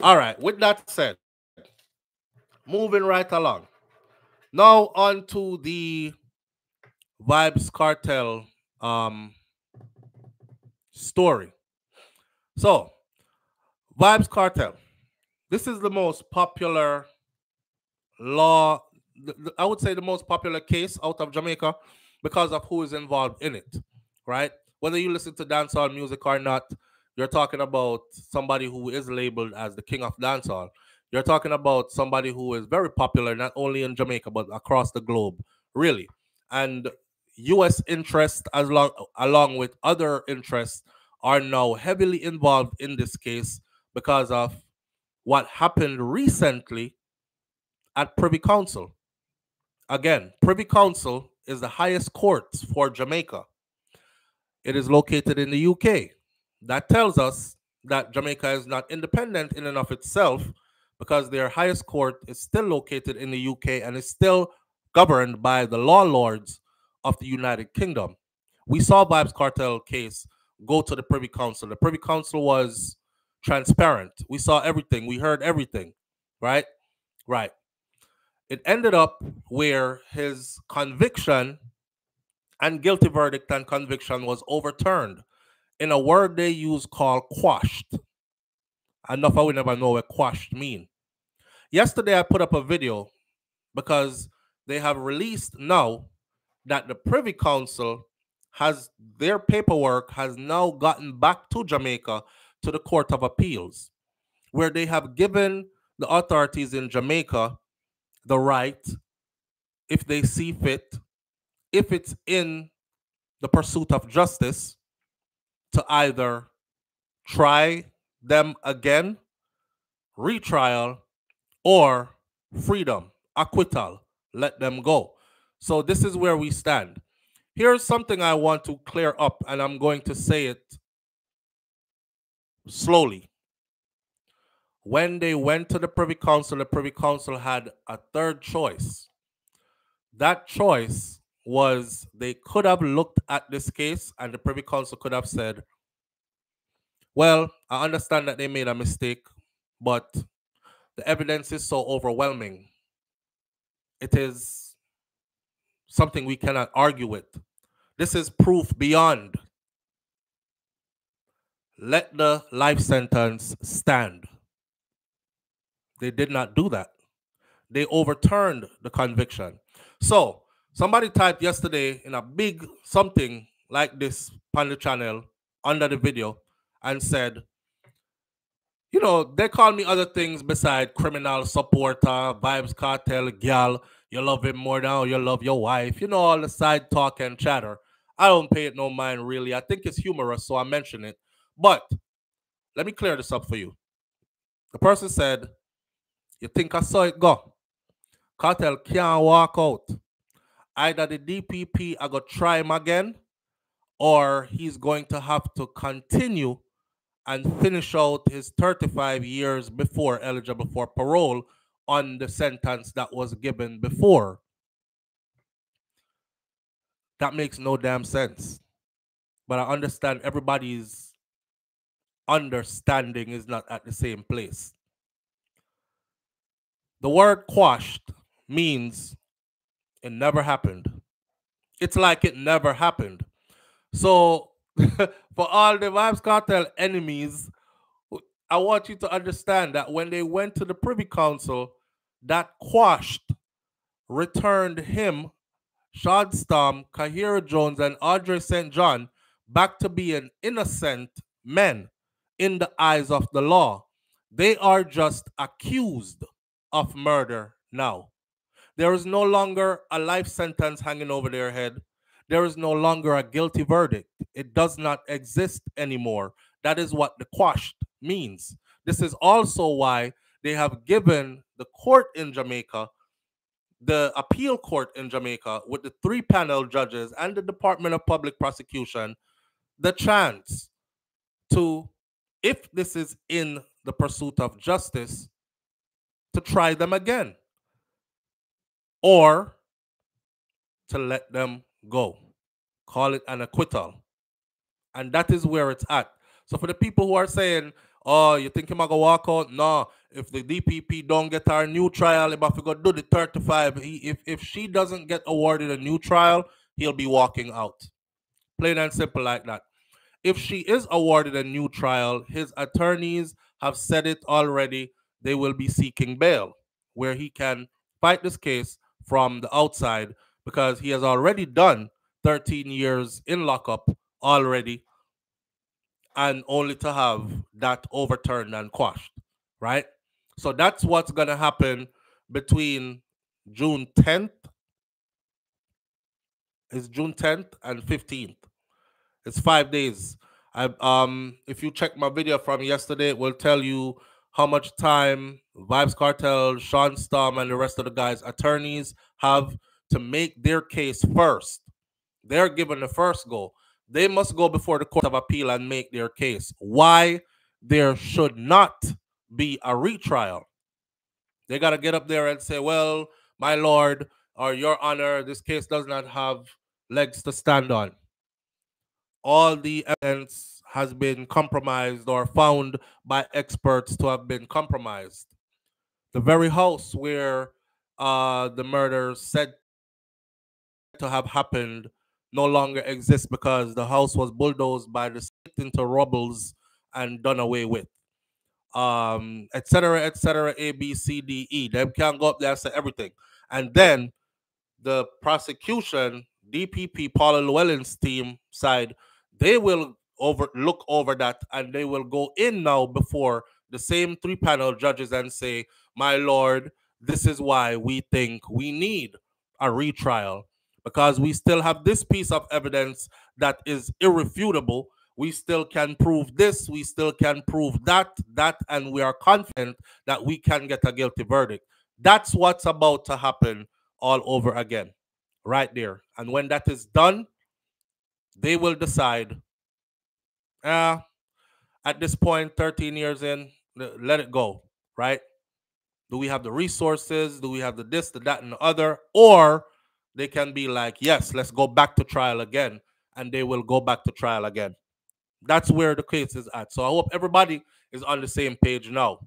All right. With that said, moving right along. Now on to the Vybz Kartel um story. So, Vybz Kartel. This is the most popular law the, I would say the most popular case out of Jamaica because of who is involved in it, right? Whether you listen to dancehall music or not, you're talking about somebody who is labeled as the king of dancehall. You're talking about somebody who is very popular not only in Jamaica but across the globe, really. And U.S. interest, as long along with other interests, are now heavily involved in this case because of what happened recently at Privy Council. Again, Privy Council is the highest court for Jamaica. It is located in the UK. That tells us that Jamaica is not independent in and of itself because their highest court is still located in the UK and is still governed by the law lords of the United Kingdom. We saw Vybz Kartel case go to the Privy Council. The Privy Council was transparent. We saw everything. We heard everything. Right? Right. It ended up where his conviction and guilty verdict and conviction was overturned in a word they use called quashed. Enough I will never know what quashed mean. Yesterday I put up a video because they have released now that the Privy Council has their paperwork has now gotten back to Jamaica to the Court of Appeals, where they have given the authorities in Jamaica the right, if they see fit, if it's in the pursuit of justice, to either try them again, retrial, or freedom, acquittal, let them go. So this is where we stand. Here's something I want to clear up, and I'm going to say it slowly. When they went to the Privy Council, the Privy Council had a third choice. That choice was they could have looked at this case and the Privy Council could have said, Well, I understand that they made a mistake, but the evidence is so overwhelming. It is something we cannot argue with. This is proof beyond. Let the life sentence stand. They did not do that. They overturned the conviction. So, somebody typed yesterday in a big something like this on the channel under the video and said, you know, they call me other things beside criminal supporter, Vybz Kartel, gal, you love him more than you love your wife, you know, all the side talk and chatter. I don't pay it no mind really. I think it's humorous, so I mention it. But let me clear this up for you. The person said, You think I saw it go? Kartel can't walk out. Either the DPP I go try him again, or he's going to have to continue and finish out his 35 years before eligible for parole on the sentence that was given before. That makes no damn sense. But I understand everybody's understanding is not at the same place. The word quashed means it never happened. It's like it never happened. So, *laughs* for all the Vybz Kartel enemies, I want you to understand that when they went to the Privy Council, that quashed returned him Shawn Storm, Kahira Jones, and Audrey St. John back to being innocent men in the eyes of the law. They are just accused of murder now. There is no longer a life sentence hanging over their head. There is no longer a guilty verdict. It does not exist anymore. That is what the quashed means. This is also why they have given the court in Jamaica the appeal court in Jamaica with the three panel judges and the Department of Public Prosecution the chance to, if this is in the pursuit of justice, to try them again or to let them go. Call it an acquittal. And that is where it's at. So for the people who are saying, oh, you think him going walk out? No, if the DPP don't get our new trial, if I go do the 35, he, if, if she doesn't get awarded a new trial, he'll be walking out. Plain and simple like that. If she is awarded a new trial, his attorneys have said it already. They will be seeking bail, where he can fight this case from the outside because he has already done 13 years in lockup already and only to have that overturned and quashed, right? So that's what's going to happen between June 10th It's June 10th and 15th. It's 5 days. I um if you check my video from yesterday, it will tell you how much time Vybz Kartel, Shawn Storm, and the rest of the guys' attorneys have to make their case first. They're given the first go. They must go before the Court of Appeal and make their case. Why there should not be a retrial. They got to get up there and say, well, my lord or your honor, this case does not have legs to stand on. All the evidence has been compromised or found by experts to have been compromised. The very house where uh, the murder said to have happened no longer exists because the house was bulldozed by the state into rubbles and done away with um, etc., etc., A, B, C, D, E. Them can't go up there and say everything. And then the prosecution, DPP, Paula Llewellyn's team side, they will over look over that and they will go in now before the same three panel judges and say, My lord, this is why we think we need a retrial because we still have this piece of evidence that is irrefutable we still can prove this, we still can prove that, that, and we are confident that we can get a guilty verdict. That's what's about to happen all over again, right there. And when that is done, they will decide, uh, at this point, 13 years in, let it go, right? Do we have the resources? Do we have the this, the that, and the other? Or they can be like, yes, let's go back to trial again. And they will go back to trial again. That's where the case is at. So I hope everybody is on the same page now.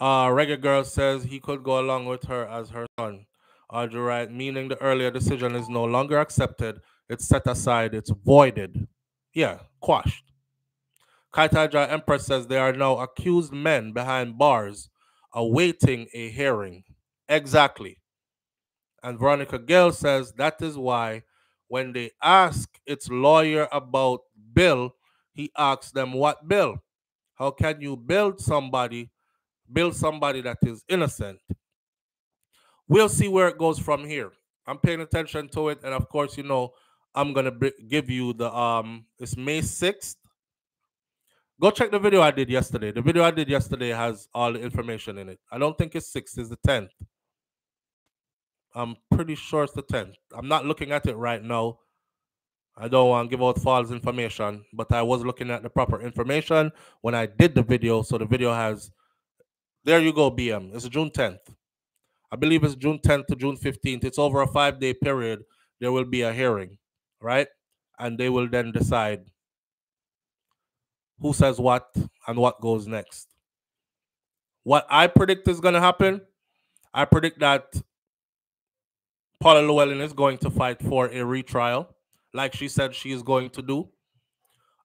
Uh, Reggae Girl says he could go along with her as her son. Audrey Wright, meaning the earlier decision is no longer accepted. It's set aside. It's voided. Yeah, quashed. Kaitaja Empress says there are now accused men behind bars awaiting a hearing. Exactly. And Veronica Gale says that is why when they ask its lawyer about bill, he asks them, What bill? How can you build somebody, build somebody that is innocent? We'll see where it goes from here. I'm paying attention to it, and of course, you know, I'm gonna give you the um. It's May 6th. Go check the video I did yesterday. The video I did yesterday has all the information in it. I don't think it's 6th, it's the 10th. I'm pretty sure it's the 10th. I'm not looking at it right now. I don't want to give out false information, but I was looking at the proper information when I did the video. So the video has, there you go, BM. It's June 10th. I believe it's June 10th to June 15th. It's over a five day period. There will be a hearing, right? And they will then decide who says what and what goes next. What I predict is going to happen, I predict that Paula Llewellyn is going to fight for a retrial, like she said she is going to do.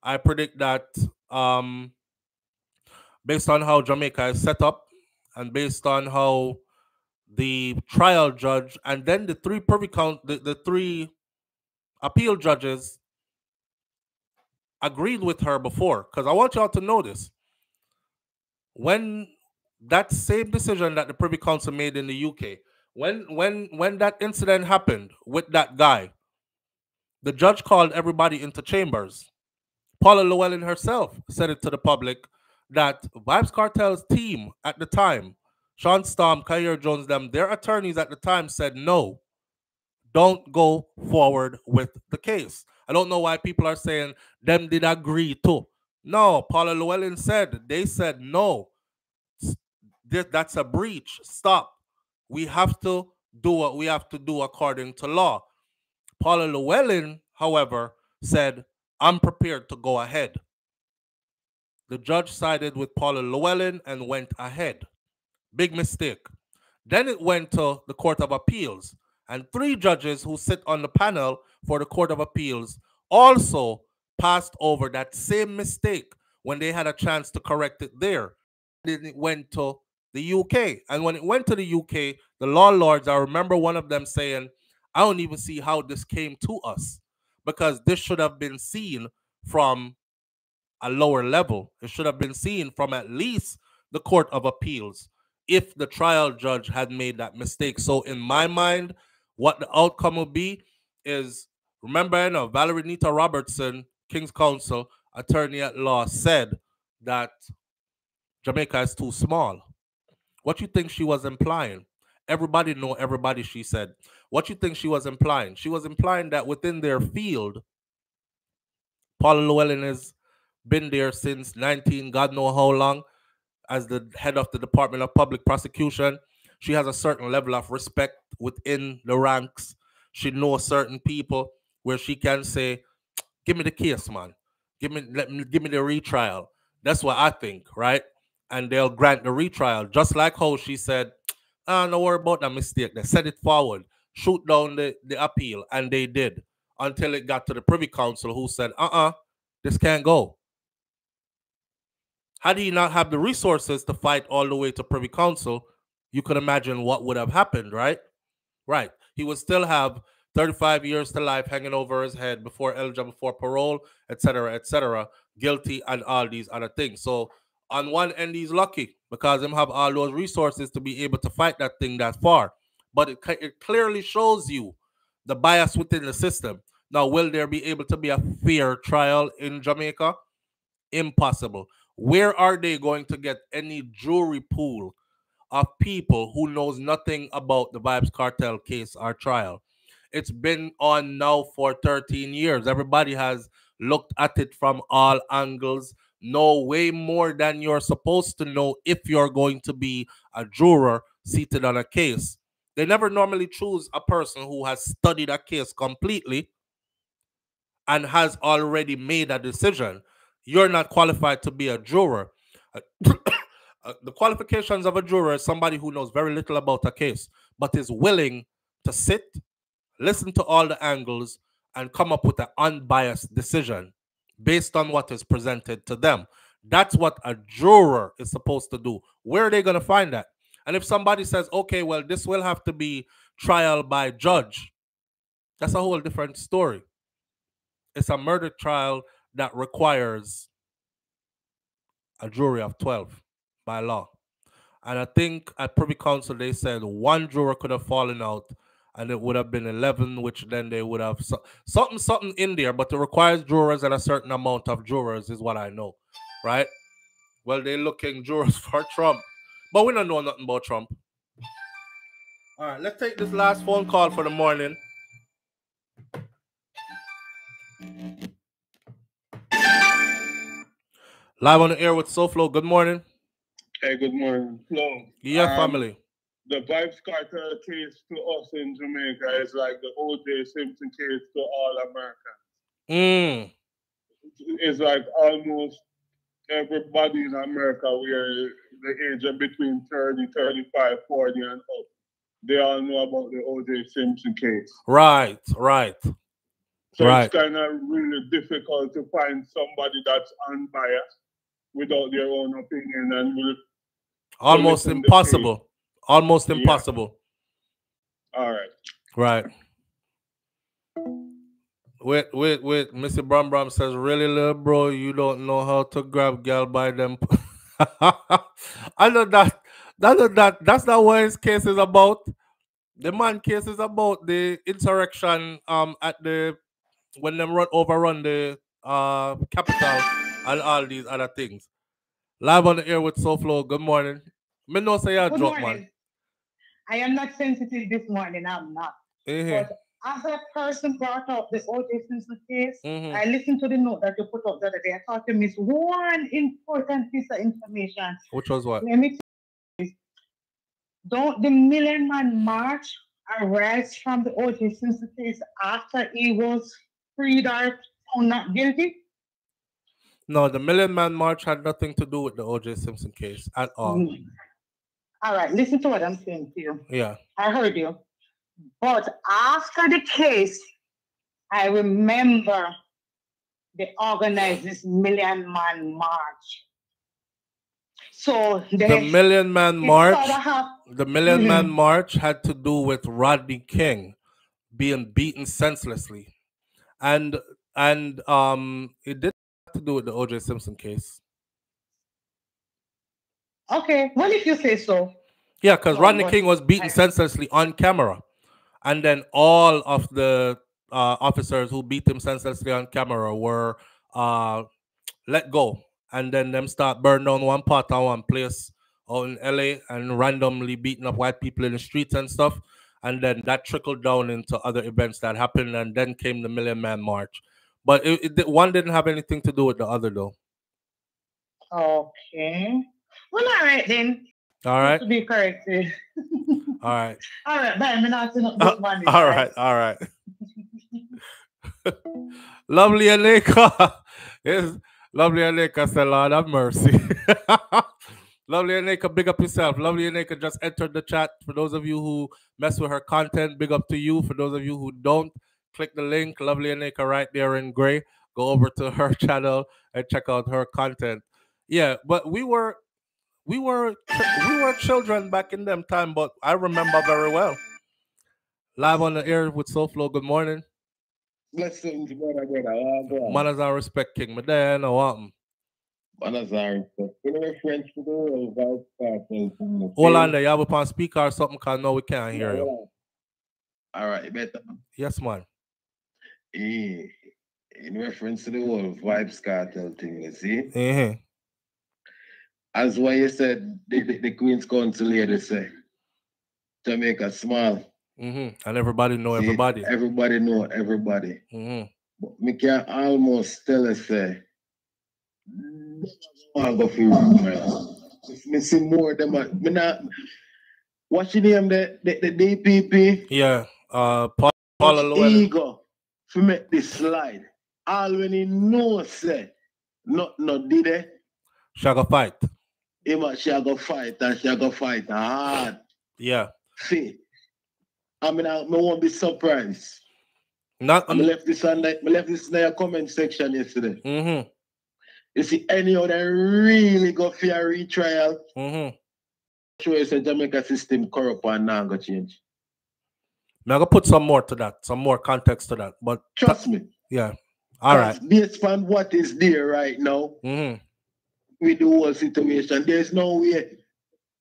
I predict that um, based on how Jamaica is set up and based on how the trial judge and then the three privy count the, the three appeal judges agreed with her before because i want y'all to notice when that same decision that the privy council made in the uk when when when that incident happened with that guy, the judge called everybody into chambers. Paula Llewellyn herself said it to the public that Vybz Kartel's team at the time, Shawn Storm, Kyer Jones, them, their attorneys at the time said no, don't go forward with the case. I don't know why people are saying them did agree to. No, Paula Llewellyn said they said no. That's a breach. Stop. We have to do what we have to do according to law. Paula Llewellyn, however, said, I'm prepared to go ahead. The judge sided with Paula Llewellyn and went ahead. Big mistake. Then it went to the Court of Appeals, and three judges who sit on the panel for the Court of Appeals also passed over that same mistake when they had a chance to correct it there. Then it went to the UK. And when it went to the UK, the law lords, I remember one of them saying, I don't even see how this came to us because this should have been seen from a lower level. It should have been seen from at least the Court of Appeals if the trial judge had made that mistake. So, in my mind, what the outcome will be is remember, you know, Valerie Neita-Robertson King's Counsel attorney at law said that Jamaica is too small. What you think she was implying? Everybody know everybody, she said. What you think she was implying? She was implying that within their field, Paula Llewellyn has been there since 19, God know how long, as the head of the Department of Public Prosecution. She has a certain level of respect within the ranks. She knows certain people where she can say, "Give me the case, man. Give me, let me, give me the retrial." That's what I think, right? And they'll grant the retrial, just like how she said, "Ah, don't worry about that mistake." They set it forward, shoot down the, the appeal, and they did until it got to the Privy Council, who said, "Uh-uh, this can't go." How Had he not have the resources to fight all the way to Privy Council, you could imagine what would have happened, right? Right. He would still have 35 years to life hanging over his head before eligible for parole, etc., etc., guilty, and all these other things. So on one end, he's lucky because him have all those resources to be able to fight that thing that far. But it, it clearly shows you the bias within the system. Now, will there be able to be a fair trial in Jamaica? Impossible. Where are they going to get any jury pool of people who knows nothing about the Vybz Kartel case or trial? It's been on now for 13 years. Everybody has looked at it from all angles, know way more than you're supposed to know if you're going to be a juror seated on a case. They never normally choose a person who has studied a case completely and has already made a decision you're not qualified to be a juror. Uh, the qualifications of a juror is somebody who knows very little about a case, but is willing to sit, listen to all the angles, and come up with an unbiased decision based on what is presented to them. That's what a juror is supposed to do. Where are they going to find that? And if somebody says, okay, well, this will have to be trial by judge, that's a whole different story. It's a murder trial that requires a jury of 12 by law. And I think at Privy Council, they said one juror could have fallen out and it would have been 11, which then they would have so, something, something in there, but it requires jurors and a certain amount of jurors, is what I know, right? Well, they're looking jurors *laughs* for Trump, but we don't know nothing about Trump. All right, let's take this last phone call for the morning. Live on the air with SoFlo. Good morning. Hey, good morning. Flo. Yeah, Um, family. The Vybz Kartel case to us in Jamaica is like the O.J. Simpson case to all Americans. Mm. It's like almost everybody in America where the age of between 30, 35, 40 and up. They all know about the O.J. Simpson case. Right, right. So Right. it's kind of really difficult to find somebody that's unbiased without their own opinion and will Almost impossible. Almost Yeah. impossible. all right. Right. Wait, wait, wait. Mr. Bram Bram says, really, little bro, you don't know how to grab gal by them. *laughs* I know that. I know that. That's not what his case is about. The man case is about the insurrection um at the when them run overrun the uh capital and all these other things. Live on the air with SoFlo. Good morning. Me know say you Good joke, morning. I am not sensitive this morning. I'm not. man. Mhm, But as a person brought up the O.J. Simpson case, mhm. I listened to the note that you put up the other day. I thought you missed one important piece of information. Which was what? Let me tell you. Don't the Million Man March arise from the O.J. Simpson case after he was freed or found not guilty? No, the Million Man March had nothing to do with the O.J. Simpson case at all. Mm. All right, listen to what I'm saying to you. Yeah. I heard you. But after the case, I remember they organized this million man march. So they The Million Man March, sorta the Million Mhm. Man March had to do with Rodney King being beaten senselessly, and and um, it did have to do with the O.J. Simpson case. Okay, well, if you say so. Yeah, because Rodney King was beaten senselessly on camera, and then all of the uh, officers who beat him senselessly on camera were uh let go and then them start burn down one part of one place out in LA and randomly beating up white people in the streets and stuff. And then that trickled down into other events that happened, and then came the Million Man March. But it, it, one didn't have anything to do with the other, though. Okay. Well, all right then. All right. To be correct. eh. All *laughs* right. all right, but I'm not saying Uh, one. all right. *laughs* All right. lovely Aneka. *laughs* Yes. Lovely Aneka said, Lord have mercy. lovely Aneka, big up yourself. Lovely Aneka just entered the chat. For those of you who mess with her content, big up to you. For those of you who don't, click the link. Lovely Anika right there in gray. Go over to her *laughs* channel and check out her content. Yeah, but we were we were we were children back in them time, but I remember very well. Live on the air with SoFlo. Good morning. Blessings, brother, brother. Oh. Manners and respect, King. But then oh, um. I want. Manners are in reference to the whole vibe cartel. Hold on there. You have on speaker or something because now we can't hear you. All right, better. Yes, man. Eh, In reference to the whole Vybz Kartel thing, you see? Mhm. As what you said, the, the, the Queen's Counsel lady say, Jamaica small. hmm And everybody know See, everybody. Everybody know everybody. hmm But me can almost tell us say, I'll go for If me see more them, a- me not, what's your name, the, the, the DPP? Yeah. Uh, Paul, Llewellyn. ego to make this slide. All when he know say, not not did it, Shaka fight. he must she go fight and she go fight hard. Yeah. See, I mean, I, me won't be surprised. Not. I left this on the, me left this in the comment section yesterday. Mm-hmm. You see, any other really go for a retrial, Mm-hmm. sure it's a Jamaica system corrupt and now go change. Now, I'm to put some more to that, some more context to that. But Trust me. yeah. All right. Based on what is there right now, Mm-hmm. with the whole situation. There's no way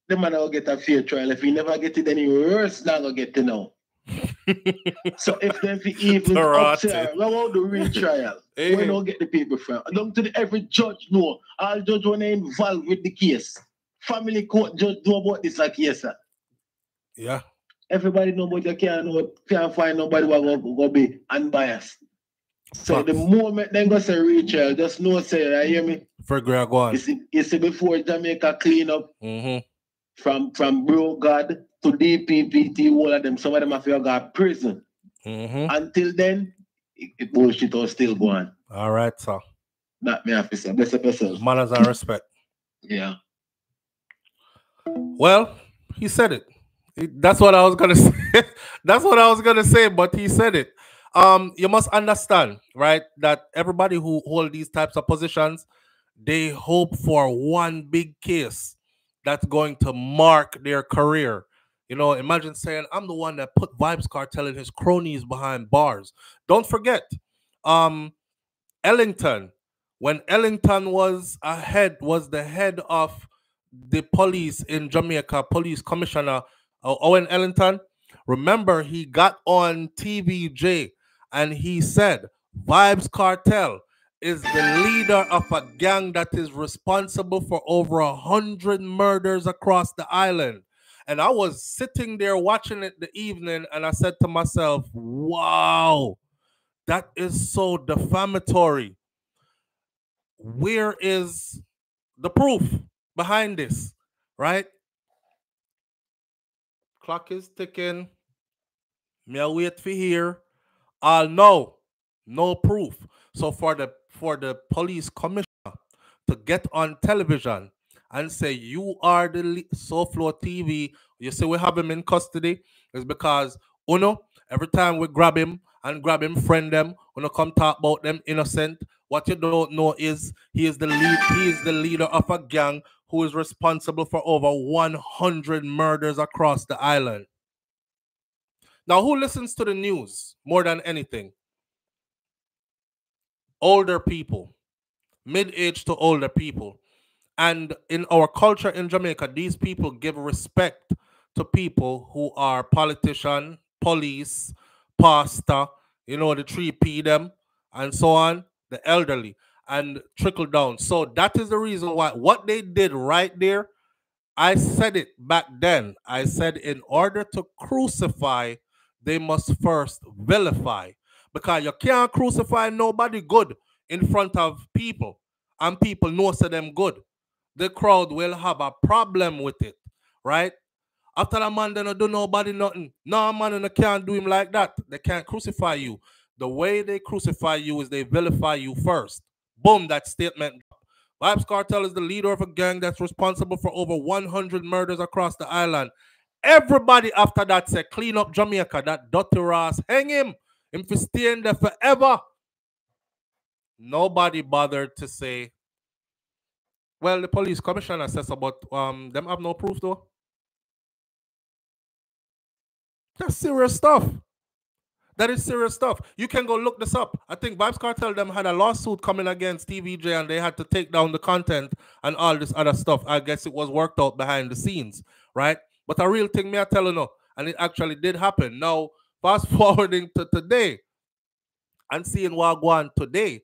the man will get a fair trial. If he never get it any worse, than gonna get to know. *laughs* so if them fi even up Karate. there, we won't do retrial. *laughs* Eh. We don't get the people from. Don't to the every judge know. All judge they involved with the case. Family court judge know about this like yes, sir. Yeah. Everybody know but you can't know can't find nobody who go, go be unbiased. So the moment they go say retrial, just know say I hear me. For Greg one. You see, you see before Jamaica clean up Mm-hmm. from from Bro God to DPPT, all of them, some of them have to go to prison. Mm-hmm. Until then, it, it bullshit will still go on. All right, sir. Not me say. Bless up yourself. Manners and respect. Yeah. Well, he said it. That's what I was gonna *laughs* say. That's what I was gonna say, but he said it. Um, you must understand, right, that everybody who hold these types of positions, they hope for one big case that's going to mark their career. You know, imagine saying, I'm the one that put Vybz Kartel and his cronies behind bars. Don't forget, um, Ellington, when Ellington was ahead, was the head of the police in Jamaica, police commissioner Oh, Owen Ellington. Remember, he got on TVJ and he said, Vybz Kartel is the leader of a gang that is responsible for over a hundred murders across the island. And I was sitting there watching it the evening, and I said to myself, Wow, that is so defamatory. Where is the proof behind this? Right? Clock is ticking. Me wait for here. I'll know. No proof. So for the for the police commissioner to get on television and say you are the SoFlo TV, you say we have him in custody, is because Uno, every time we grab him and grab him, friend them, Uno come talk about them innocent. What you don't know is he is the lead, he is the leader of a gang who is responsible for over 100 murders across the island. Now, who listens to the news more than anything? Older people, mid age to older people. And in our culture in Jamaica, these people give respect to people who are politician, police, pastor, you know, the three P them, and so on, the elderly. And trickle down. So that is the reason why what they did right there. I said it back then. I said in order to crucify, they must first vilify because you can't crucify nobody good in front of people and people know so them good. The crowd will have a problem with it, right? After that man, they don't do nobody nothing. No man, they can't do him like that. They can't crucify you. The way they crucify you is they vilify you first. Boom, that statement. Vybz Kartel is the leader of a gang that's responsible for over 100 murders across the island. Everybody after that said, clean up Jamaica, that dirty ass, hang him. Him for staying there forever. Nobody bothered to say, well, the police commissioner says about um them have no proof though. That's serious stuff. That is serious stuff. You can go look this up. I think Vybz Kartel them had a lawsuit coming against TVJ and they had to take down the content and all this other stuff. I guess it was worked out behind the scenes, right? But a real thing, me I tell you no, and it actually did happen. Now, fast *laughs* forwarding to today and seeing going today,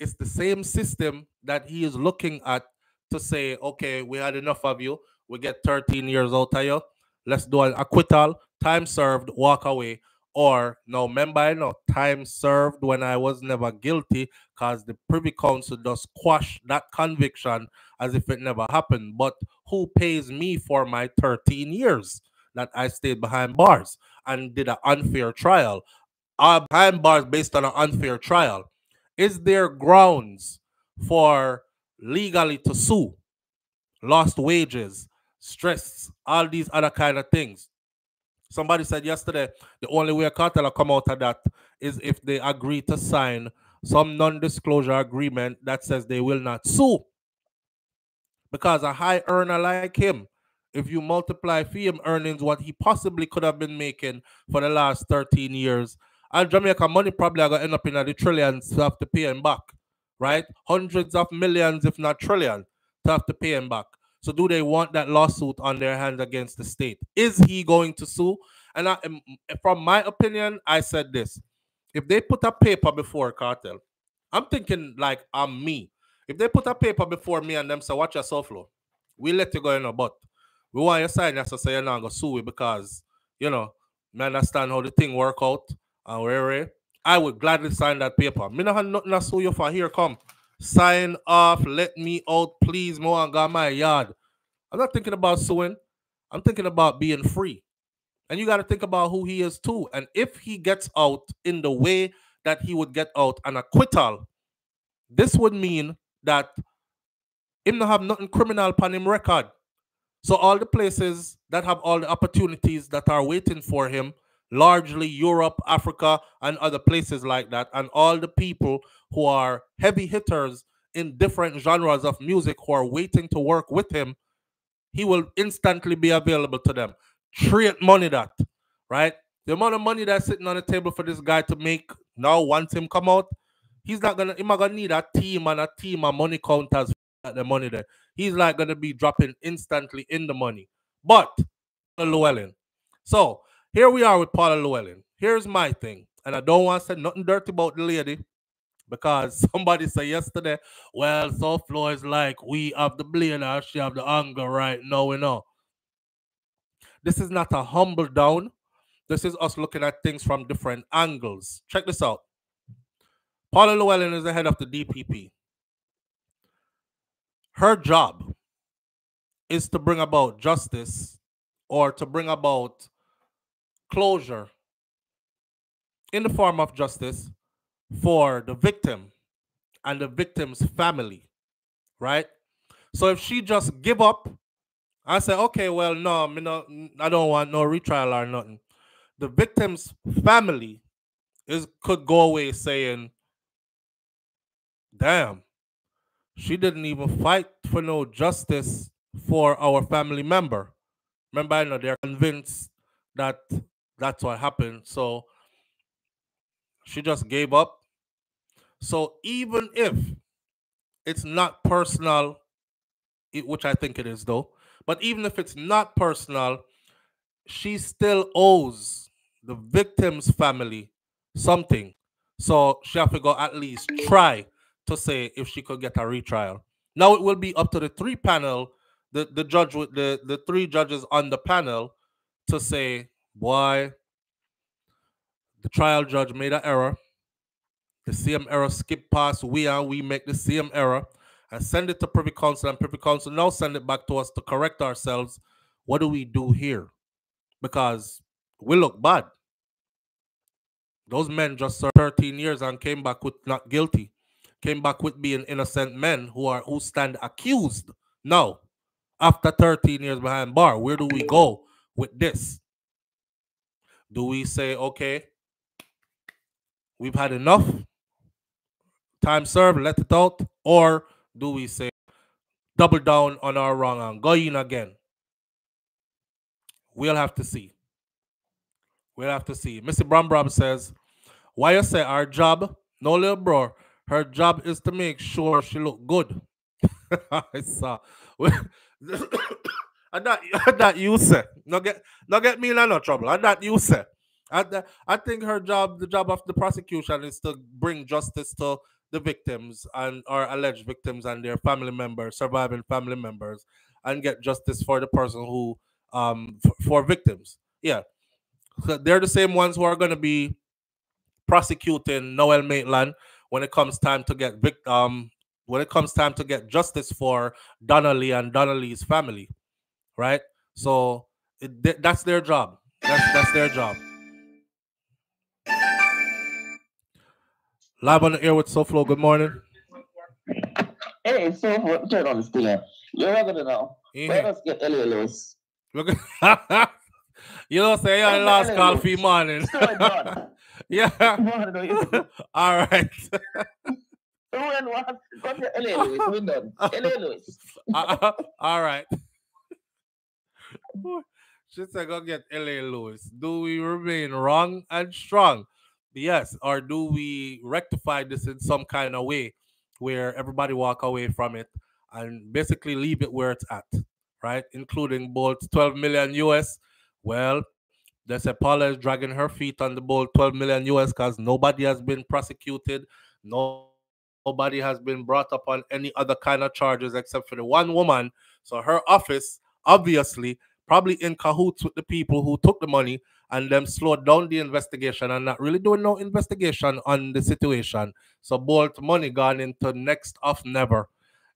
it's the same system that he is looking at to say, okay, we had enough of you. We get 13 years out of you. Let's do an acquittal, time served, walk away or no, remember, I know time served when I was never guilty because the Privy Council does quash that conviction as if it never happened. But who pays me for my 13 years that I stayed behind bars and did an unfair trial? Uh, behind bars based on an unfair trial. Is there grounds for legally to sue? Lost wages, stress, all these other kind of things. Somebody said yesterday the only way a Kartel will come out of that is if they agree to sign some non-disclosure agreement that says they will not sue. Because a high earner like him, if you multiply him earnings what he possibly could have been making for the last 13 years, and Jamaica money probably are gonna end up in the trillions to have to pay him back, right? Hundreds of millions, if not trillion, to have to pay him back. So do they want that lawsuit on their hands against the state? Is he going to sue? And I, um, from my opinion, I said this: if they put a paper before a Kartel, I'm thinking like I'm me. If they put a paper before me and them say, "Watch yourself, flow," we let you go in, a but we want you sign just to say you're not gonna sue because you know, me understand how the thing work out and where I would gladly sign that paper. Me not have nothing to sue you for. Here, come sign off, let me out, please. More and got my yard. I'm not thinking about suing. I'm thinking about being free. And you got to think about who he is too. And if he gets out in the way that he would get out an acquittal, this would mean that him not have nothing criminal upon him record. So all the places that have all the opportunities that are waiting for him largely Europe, Africa, and other places like that, and all the people who are heavy hitters in different genres of music who are waiting to work with him, he will instantly be available to them. Treat money that, right? The amount of money that's sitting on the table for this guy to make now once him come out, he's not gonna he's not gonna need a team and a team of money counters at the money there. He's like gonna be dropping instantly in the money. But Llewellyn. So here we are with Paula Llewellyn. Here's my thing, and I don't want to say nothing dirty about the lady because *laughs* somebody said yesterday, well, so Flo is like we have the blame and she have the anger right now, we know. This is not a humble down. This is us looking at things from different angles. Check this out. Paula Llewellyn is the head of the DPP. Her job is to bring about justice or to bring about closure in the form of justice for the victim and the victim's family, right? So if she just give up I say, okay, well, no, me no, I don't want no retrial or nothing. The victim's family is could go away saying, damn, she didn't even fight for no justice for our family member. Remember, I know they're convinced that that's what happened. So she just gave up. So even if it's not personal, which I think it is though, but even if it's not personal, she still owes the victim's family something. So she have to go at least try to say if she could get a retrial. Now it will be up to the three panel, the, the judge with the, the three judges on the panel to say, why the trial judge made an error. The same error skip past we and we make the same error and send it to Privy Council and Privy Council now send it back to us to correct ourselves. What do we do here? Because we look bad. Those men just served 13 years and came back with not guilty, came back with being innocent men who are who stand accused now after 13 years behind bar. Where do we go with this? Do we say, okay, we've had enough? Time served, let it out, or do we say double down on our wrong and go in again? We'll have to see. We'll have to see. Mr. Brown says, why you say our job, no little bro, her job is to make sure she look good. *laughs* I saw. *coughs* I that, *coughs* that you say. No get no get me in no trouble. I that you say. I, I think her job, the job of the prosecution is to bring justice to the victims and or alleged victims and their family members, surviving family members, and get justice for the person who um for victims. Yeah. So they're the same ones who are gonna be prosecuting Noel Maitland when it comes time to get um when it comes time to get justice for Donnelly and Donnelly's family, right? So it, that's their job. That's that's their job. Live on the air with SoFlo. Good morning. Hey, SoFlo, turn on the still. You're not gonna know. Yeah. Let us get Elliot Lewis. Look, *laughs* you know, say you're last call for morning. *laughs* yeah. *laughs* All right. Uh, all right. She said, go get L.A. Lewis. Do we remain wrong and strong? Yes. Or do we rectify this in some kind of way where everybody walk away from it and basically leave it where it's at, right? Including both 12 million US. Well, they say Paula is dragging her feet on the bolt 12 million US because nobody has been prosecuted. No, nobody has been brought up on any other kind of charges except for the one woman. So her office, obviously, probably in cahoots with the people who took the money and them slowed down the investigation and not really doing no investigation on the situation. So Bolt money gone into next of never.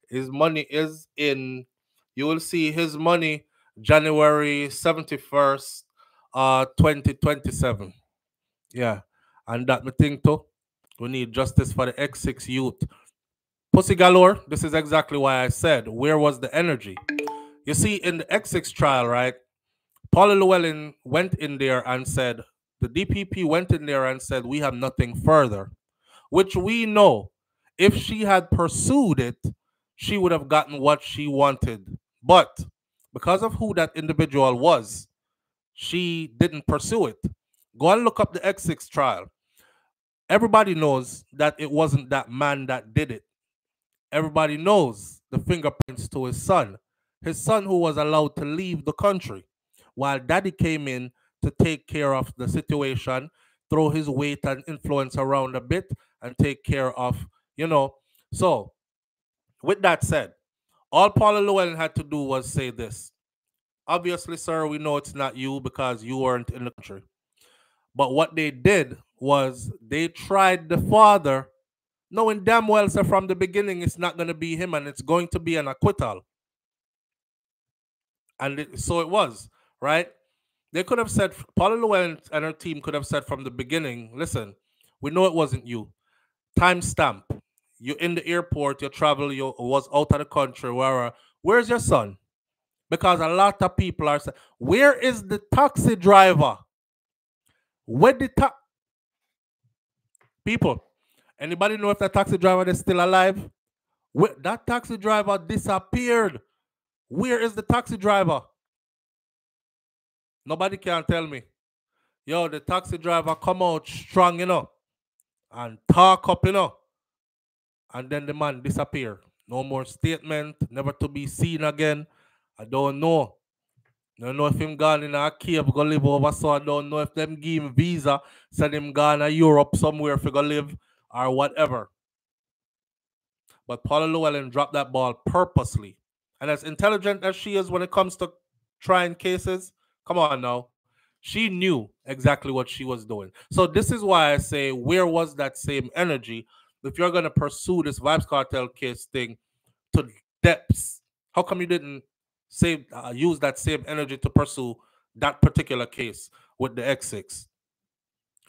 His money is in, you will see his money January 71st, uh 2027. Yeah. And that me think too. We need justice for the X6 youth. Pussy galore, this is exactly why I said, where was the energy? You see, in the X6 trial, right? Paula Llewellyn went in there and said, the DPP went in there and said, we have nothing further, which we know if she had pursued it, she would have gotten what she wanted. But because of who that individual was, she didn't pursue it. Go and look up the X6 trial. Everybody knows that it wasn't that man that did it. Everybody knows the fingerprints to his son, his son who was allowed to leave the country while daddy came in to take care of the situation, throw his weight and influence around a bit, and take care of, you know. So, with that said, all Paula Llewellyn had to do was say this. Obviously, sir, we know it's not you because you weren't in the country. But what they did was they tried the father, knowing damn well, sir, from the beginning it's not going to be him and it's going to be an acquittal. And it, so it was right? They could have said, Paula Llewellyn and her team could have said from the beginning, listen, we know it wasn't you. Timestamp. You're in the airport, you travel, you was out of the country, where where's your son? Because a lot of people are saying, where is the taxi driver? Where the ta- people? Anybody know if the taxi driver is still alive? Where, that taxi driver disappeared. Where is the taxi driver? Nobody can tell me. Yo, the taxi driver come out strong, you know, and talk up, you know. And then the man disappear. No more statement, never to be seen again. I don't know. I don't know if him gone in a cave go live over, so I don't know if them give him visa, send him gone to Europe somewhere for go live or whatever. But Paula Llewellyn dropped that ball purposely. And as intelligent as she is when it comes to trying cases, come on now. She knew exactly what she was doing. So this is why I say, where was that same energy? If you're going to pursue this Vybz Kartel case thing to depths, how come you didn't say uh, use that same energy to pursue that particular case with the X6?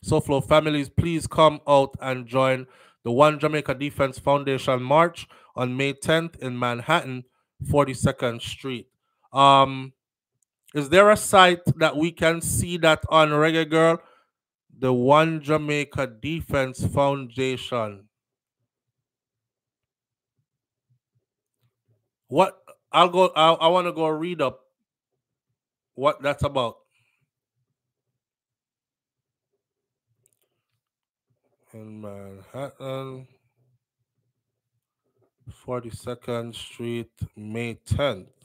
So, flow families, please come out and join the One Jamaica Defense Foundation March on May 10th in Manhattan, 42nd Street. Um, is there a site that we can see that on Reggae Girl? The One Jamaica Defense Foundation. What I'll go I, I want to go read up what that's about. In Manhattan, 42nd Street, May 10th.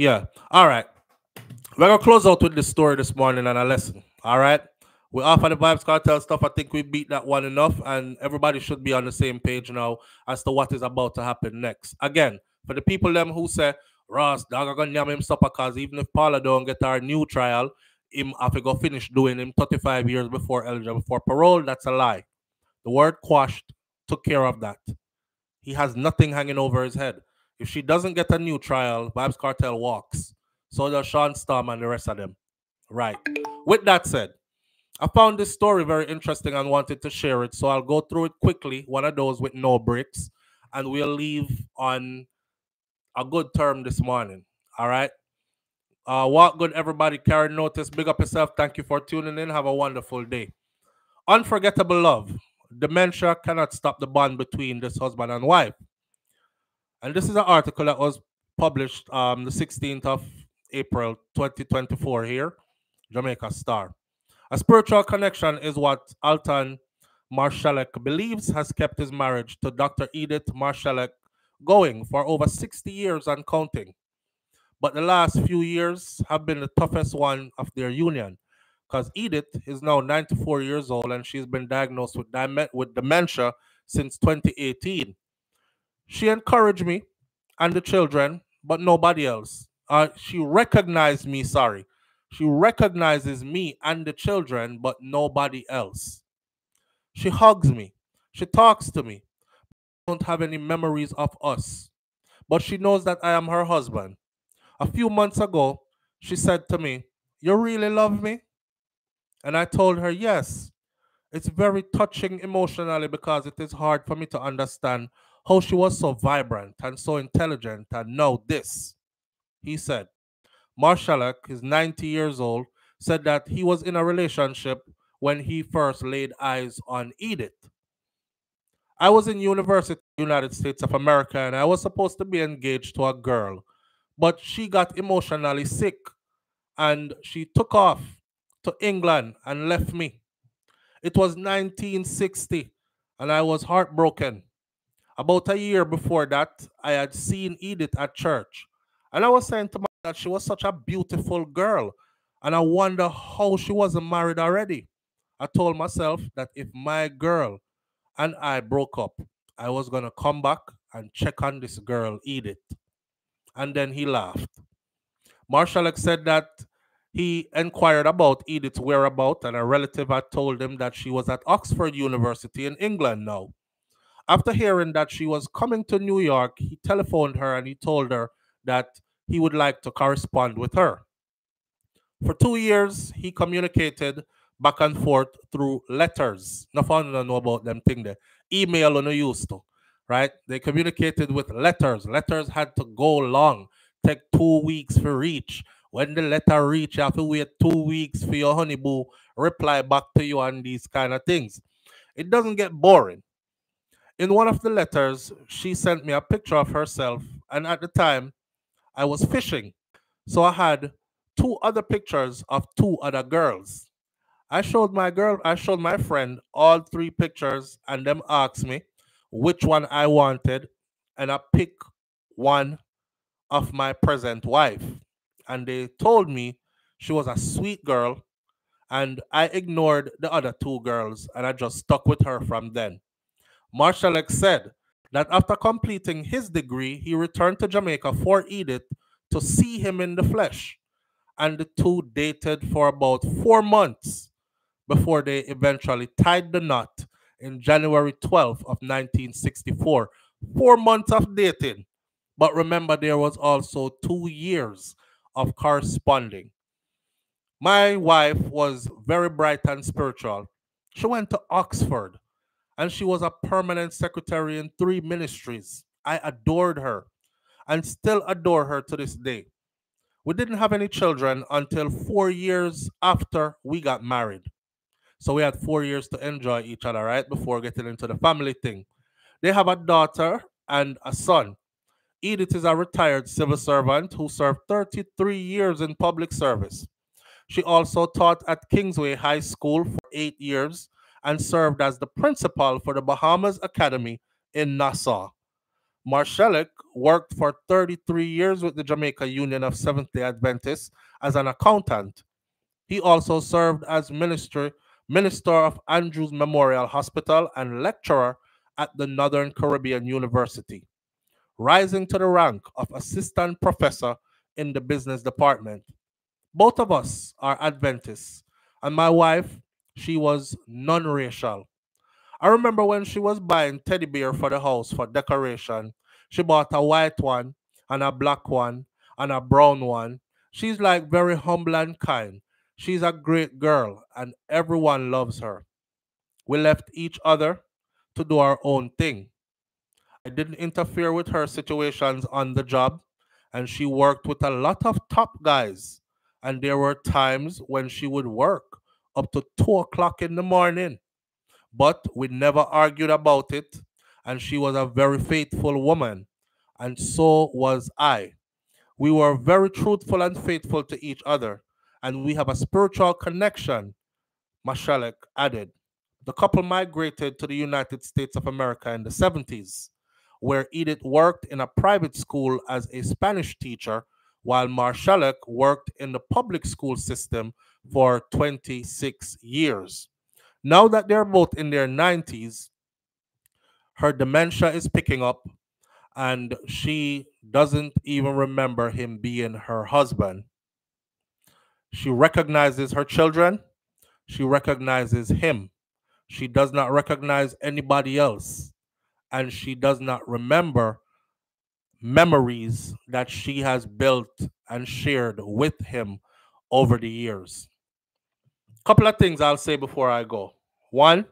Yeah. All right. We're gonna close out with this story this morning and a lesson. All right. We're off of the Vybz Kartel stuff. I think we beat that one enough, and everybody should be on the same page now as to what is about to happen next. Again, for the people them who say Ross, dog are gonna name him supper cause even if Paula don't get our new trial, him have to go finish doing him 35 years before eligible for parole. That's a lie. The word quashed took care of that. He has nothing hanging over his head. If she doesn't get a new trial, Vybz Kartel walks. So does Shawn Storm and the rest of them. Right. With that said, I found this story very interesting and wanted to share it. So I'll go through it quickly, one of those with no breaks, and we'll leave on a good term this morning. All right. Uh, what good, everybody. Carry notice. Big up yourself. Thank you for tuning in. Have a wonderful day. Unforgettable love. Dementia cannot stop the bond between this husband and wife. And this is an article that was published um, the 16th of April 2024 here, Jamaica Star. A spiritual connection is what Alton Marshallek believes has kept his marriage to Dr. Edith Marshallek going for over 60 years and counting. But the last few years have been the toughest one of their union because Edith is now 94 years old and she's been diagnosed with, with dementia since 2018. She encouraged me and the children, but nobody else. Uh, she recognized me, sorry. She recognizes me and the children, but nobody else. She hugs me. She talks to me. I don't have any memories of us. But she knows that I am her husband. A few months ago, she said to me, You really love me? And I told her, Yes. It's very touching emotionally because it is hard for me to understand how she was so vibrant and so intelligent and now this. He said, Marshallek is 90 years old, said that he was in a relationship when he first laid eyes on Edith. I was in university United States of America and I was supposed to be engaged to a girl, but she got emotionally sick and she took off to England and left me. It was 1960 and I was heartbroken. About a year before that, I had seen Edith at church and I was saying to myself that she was such a beautiful girl and I wonder how she wasn't married already. I told myself that if my girl and I broke up, I was going to come back and check on this girl, Edith. And then he laughed. Marshall said that he inquired about Edith's whereabouts, and a relative had told him that she was at Oxford University in England now. After hearing that she was coming to New York, he telephoned her and he told her that he would like to correspond with her. For two years, he communicated back and forth through letters. No to know about them thing there. Email on used to, right? They communicated with letters. Letters had to go long, take two weeks for reach. When the letter reach, you have to wait two weeks for your honey boo reply back to you and these kind of things. It doesn't get boring. In one of the letters, she sent me a picture of herself, and at the time, I was fishing. So I had two other pictures of two other girls. I showed my girl, I showed my friend all three pictures, and them asked me which one I wanted, and I picked one of my present wife. And they told me she was a sweet girl and I ignored the other two girls and I just stuck with her from then. Marshalek said that after completing his degree, he returned to Jamaica for Edith to see him in the flesh. And the two dated for about four months before they eventually tied the knot in January 12th of 1964. Four months of dating. But remember, there was also two years of corresponding. My wife was very bright and spiritual. She went to Oxford and she was a permanent secretary in three ministries. I adored her and still adore her to this day. We didn't have any children until four years after we got married. So we had four years to enjoy each other, right? Before getting into the family thing. They have a daughter and a son. Edith is a retired civil servant who served 33 years in public service. She also taught at Kingsway High School for eight years and served as the principal for the Bahamas Academy in Nassau. Marshalek worked for 33 years with the Jamaica Union of Seventh day Adventists as an accountant. He also served as minister, minister of Andrews Memorial Hospital and lecturer at the Northern Caribbean University, rising to the rank of assistant professor in the business department. Both of us are Adventists, and my wife, she was non racial. I remember when she was buying teddy bear for the house for decoration, she bought a white one and a black one and a brown one. She's like very humble and kind. She's a great girl and everyone loves her. We left each other to do our own thing. I didn't interfere with her situations on the job, and she worked with a lot of top guys. And there were times when she would work up to two o'clock in the morning. But we never argued about it, and she was a very faithful woman, and so was I. We were very truthful and faithful to each other, and we have a spiritual connection, Mashalek added. The couple migrated to the United States of America in the 70s, where Edith worked in a private school as a Spanish teacher, while Marshalek worked in the public school system for 26 years. Now that they're both in their 90s, her dementia is picking up and she doesn't even remember him being her husband. She recognizes her children, she recognizes him. She does not recognize anybody else, and she does not remember memories that she has built and shared with him over the years. A couple of things I'll say before I go. One,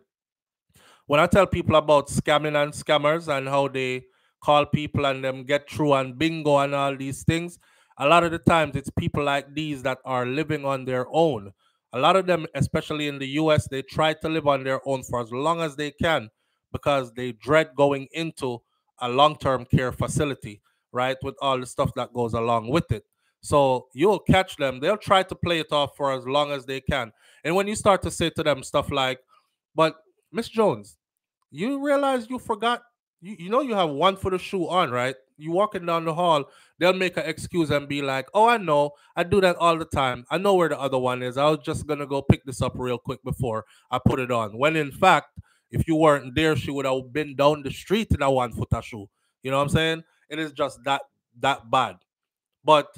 when I tell people about scamming and scammers and how they call people and them get through and bingo and all these things, a lot of the times it's people like these that are living on their own. A lot of them, especially in the US, they try to live on their own for as long as they can because they dread going into a long term care facility, right? With all the stuff that goes along with it. So you'll catch them. They'll try to play it off for as long as they can. And when you start to say to them stuff like, but Miss Jones, you realize you forgot, you, you know you have one foot of shoe on, right? You walking down the hall, they'll make an excuse and be like, oh, I know, I do that all the time. I know where the other one is. I was just gonna go pick this up real quick before I put it on. When in fact, if you weren't there, she would have been down the street in a one foot of shoe. You know what I'm saying? It is just that that bad. But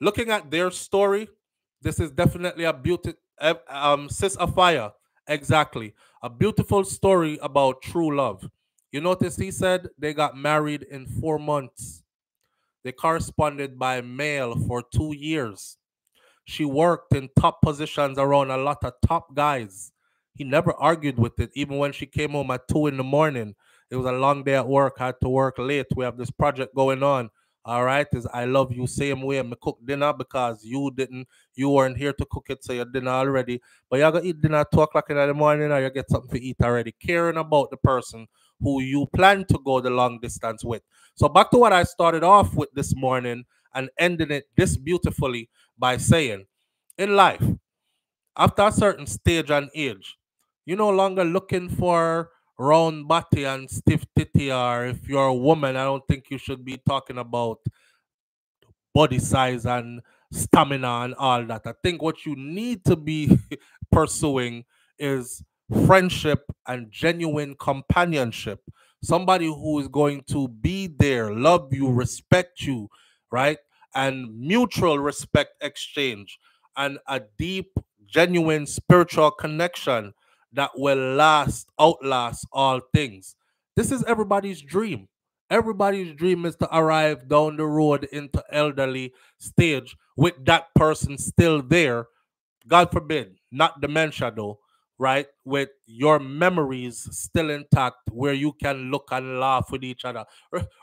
looking at their story, this is definitely a beauty um sis fire. Exactly. A beautiful story about true love. You notice he said they got married in four months. They corresponded by mail for two years. She worked in top positions around a lot of top guys. He never argued with it. Even when she came home at two in the morning it was a long day at work. I had to work late. We have this project going on all right is i love you same way. I cook dinner because you didn't you weren't here to cook it so your dinner already. But you're gonna eat dinner at two o'clock in the morning or you get something to eat already caring about the person who you plan to go the long distance with. So back to what i started off with this morning and ending it this beautifully by saying in life after a certain stage and age you're no longer looking for round body and stiff titty, or if you're a woman, I don't think you should be talking about body size and stamina and all that. I think what you need to be *laughs* pursuing is friendship and genuine companionship. Somebody who is going to be there, love you, respect you, right? And mutual respect exchange and a deep, genuine spiritual connection that will last, outlast all things. This is everybody's dream. Everybody's dream is to arrive down the road into elderly stage with that person still there. God forbid, not dementia though, right? With your memories still intact, where you can look and laugh with each other.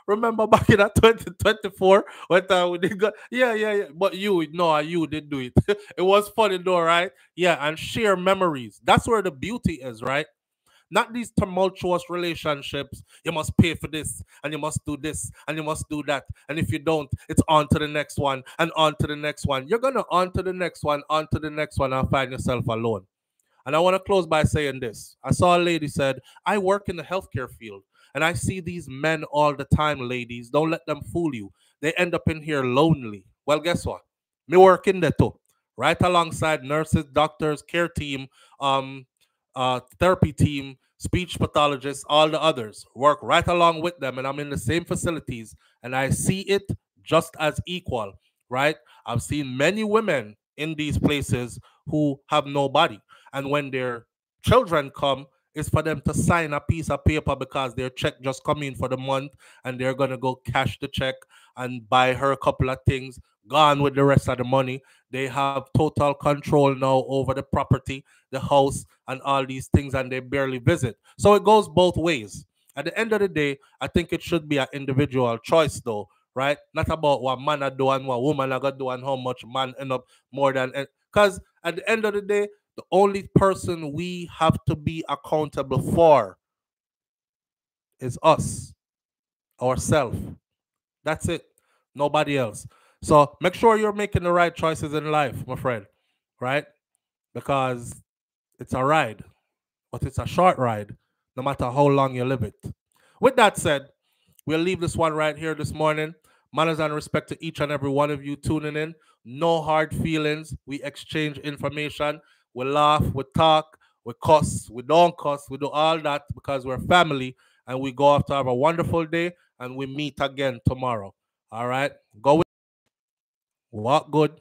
remember back in that *laughs* 2024 when uh, we did go, yeah, yeah, yeah. But you, no, you did do it. *laughs* it was funny though, right? Yeah, and share memories. That's where the beauty is, right? Not these tumultuous relationships. You must pay for this, and you must do this, and you must do that. And if you don't, it's on to the next one, and on to the next one. You're gonna on to the next one, on to the next one, and find yourself alone. And I want to close by saying this. I saw a lady said, I work in the healthcare field and I see these men all the time, ladies. Don't let them fool you. They end up in here lonely. Well, guess what? Me work in there too. Right alongside nurses, doctors, care team, um, uh, therapy team, speech pathologists, all the others work right along with them, and I'm in the same facilities, and I see it just as equal, right? I've seen many women in these places who have nobody, and when their children come, it's for them to sign a piece of paper because their check just come in for the month, and they're gonna go cash the check and buy her a couple of things gone with the rest of the money. They have total control now over the property, the house, and all these things, and they barely visit. So it goes both ways. At the end of the day, I think it should be an individual choice, though, right? Not about what man are doing, what woman are gonna do, and how much man end up more than. Eh, because at the end of the day, the only person we have to be accountable for is us, ourselves. That's it. Nobody else. So make sure you're making the right choices in life, my friend, right? Because it's a ride, but it's a short ride, no matter how long you live it. With that said, we'll leave this one right here this morning. Manners and respect to each and every one of you tuning in. No hard feelings. We exchange information. We laugh, we talk, we cuss, we don't cuss, we do all that because we're family and we go off to have a wonderful day and we meet again tomorrow. All right. Go with walk good,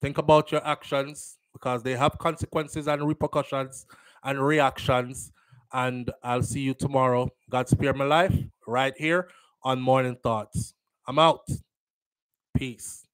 think about your actions because they have consequences and repercussions and reactions. And I'll see you tomorrow. God spare my life right here on Morning Thoughts. I'm out. Peace.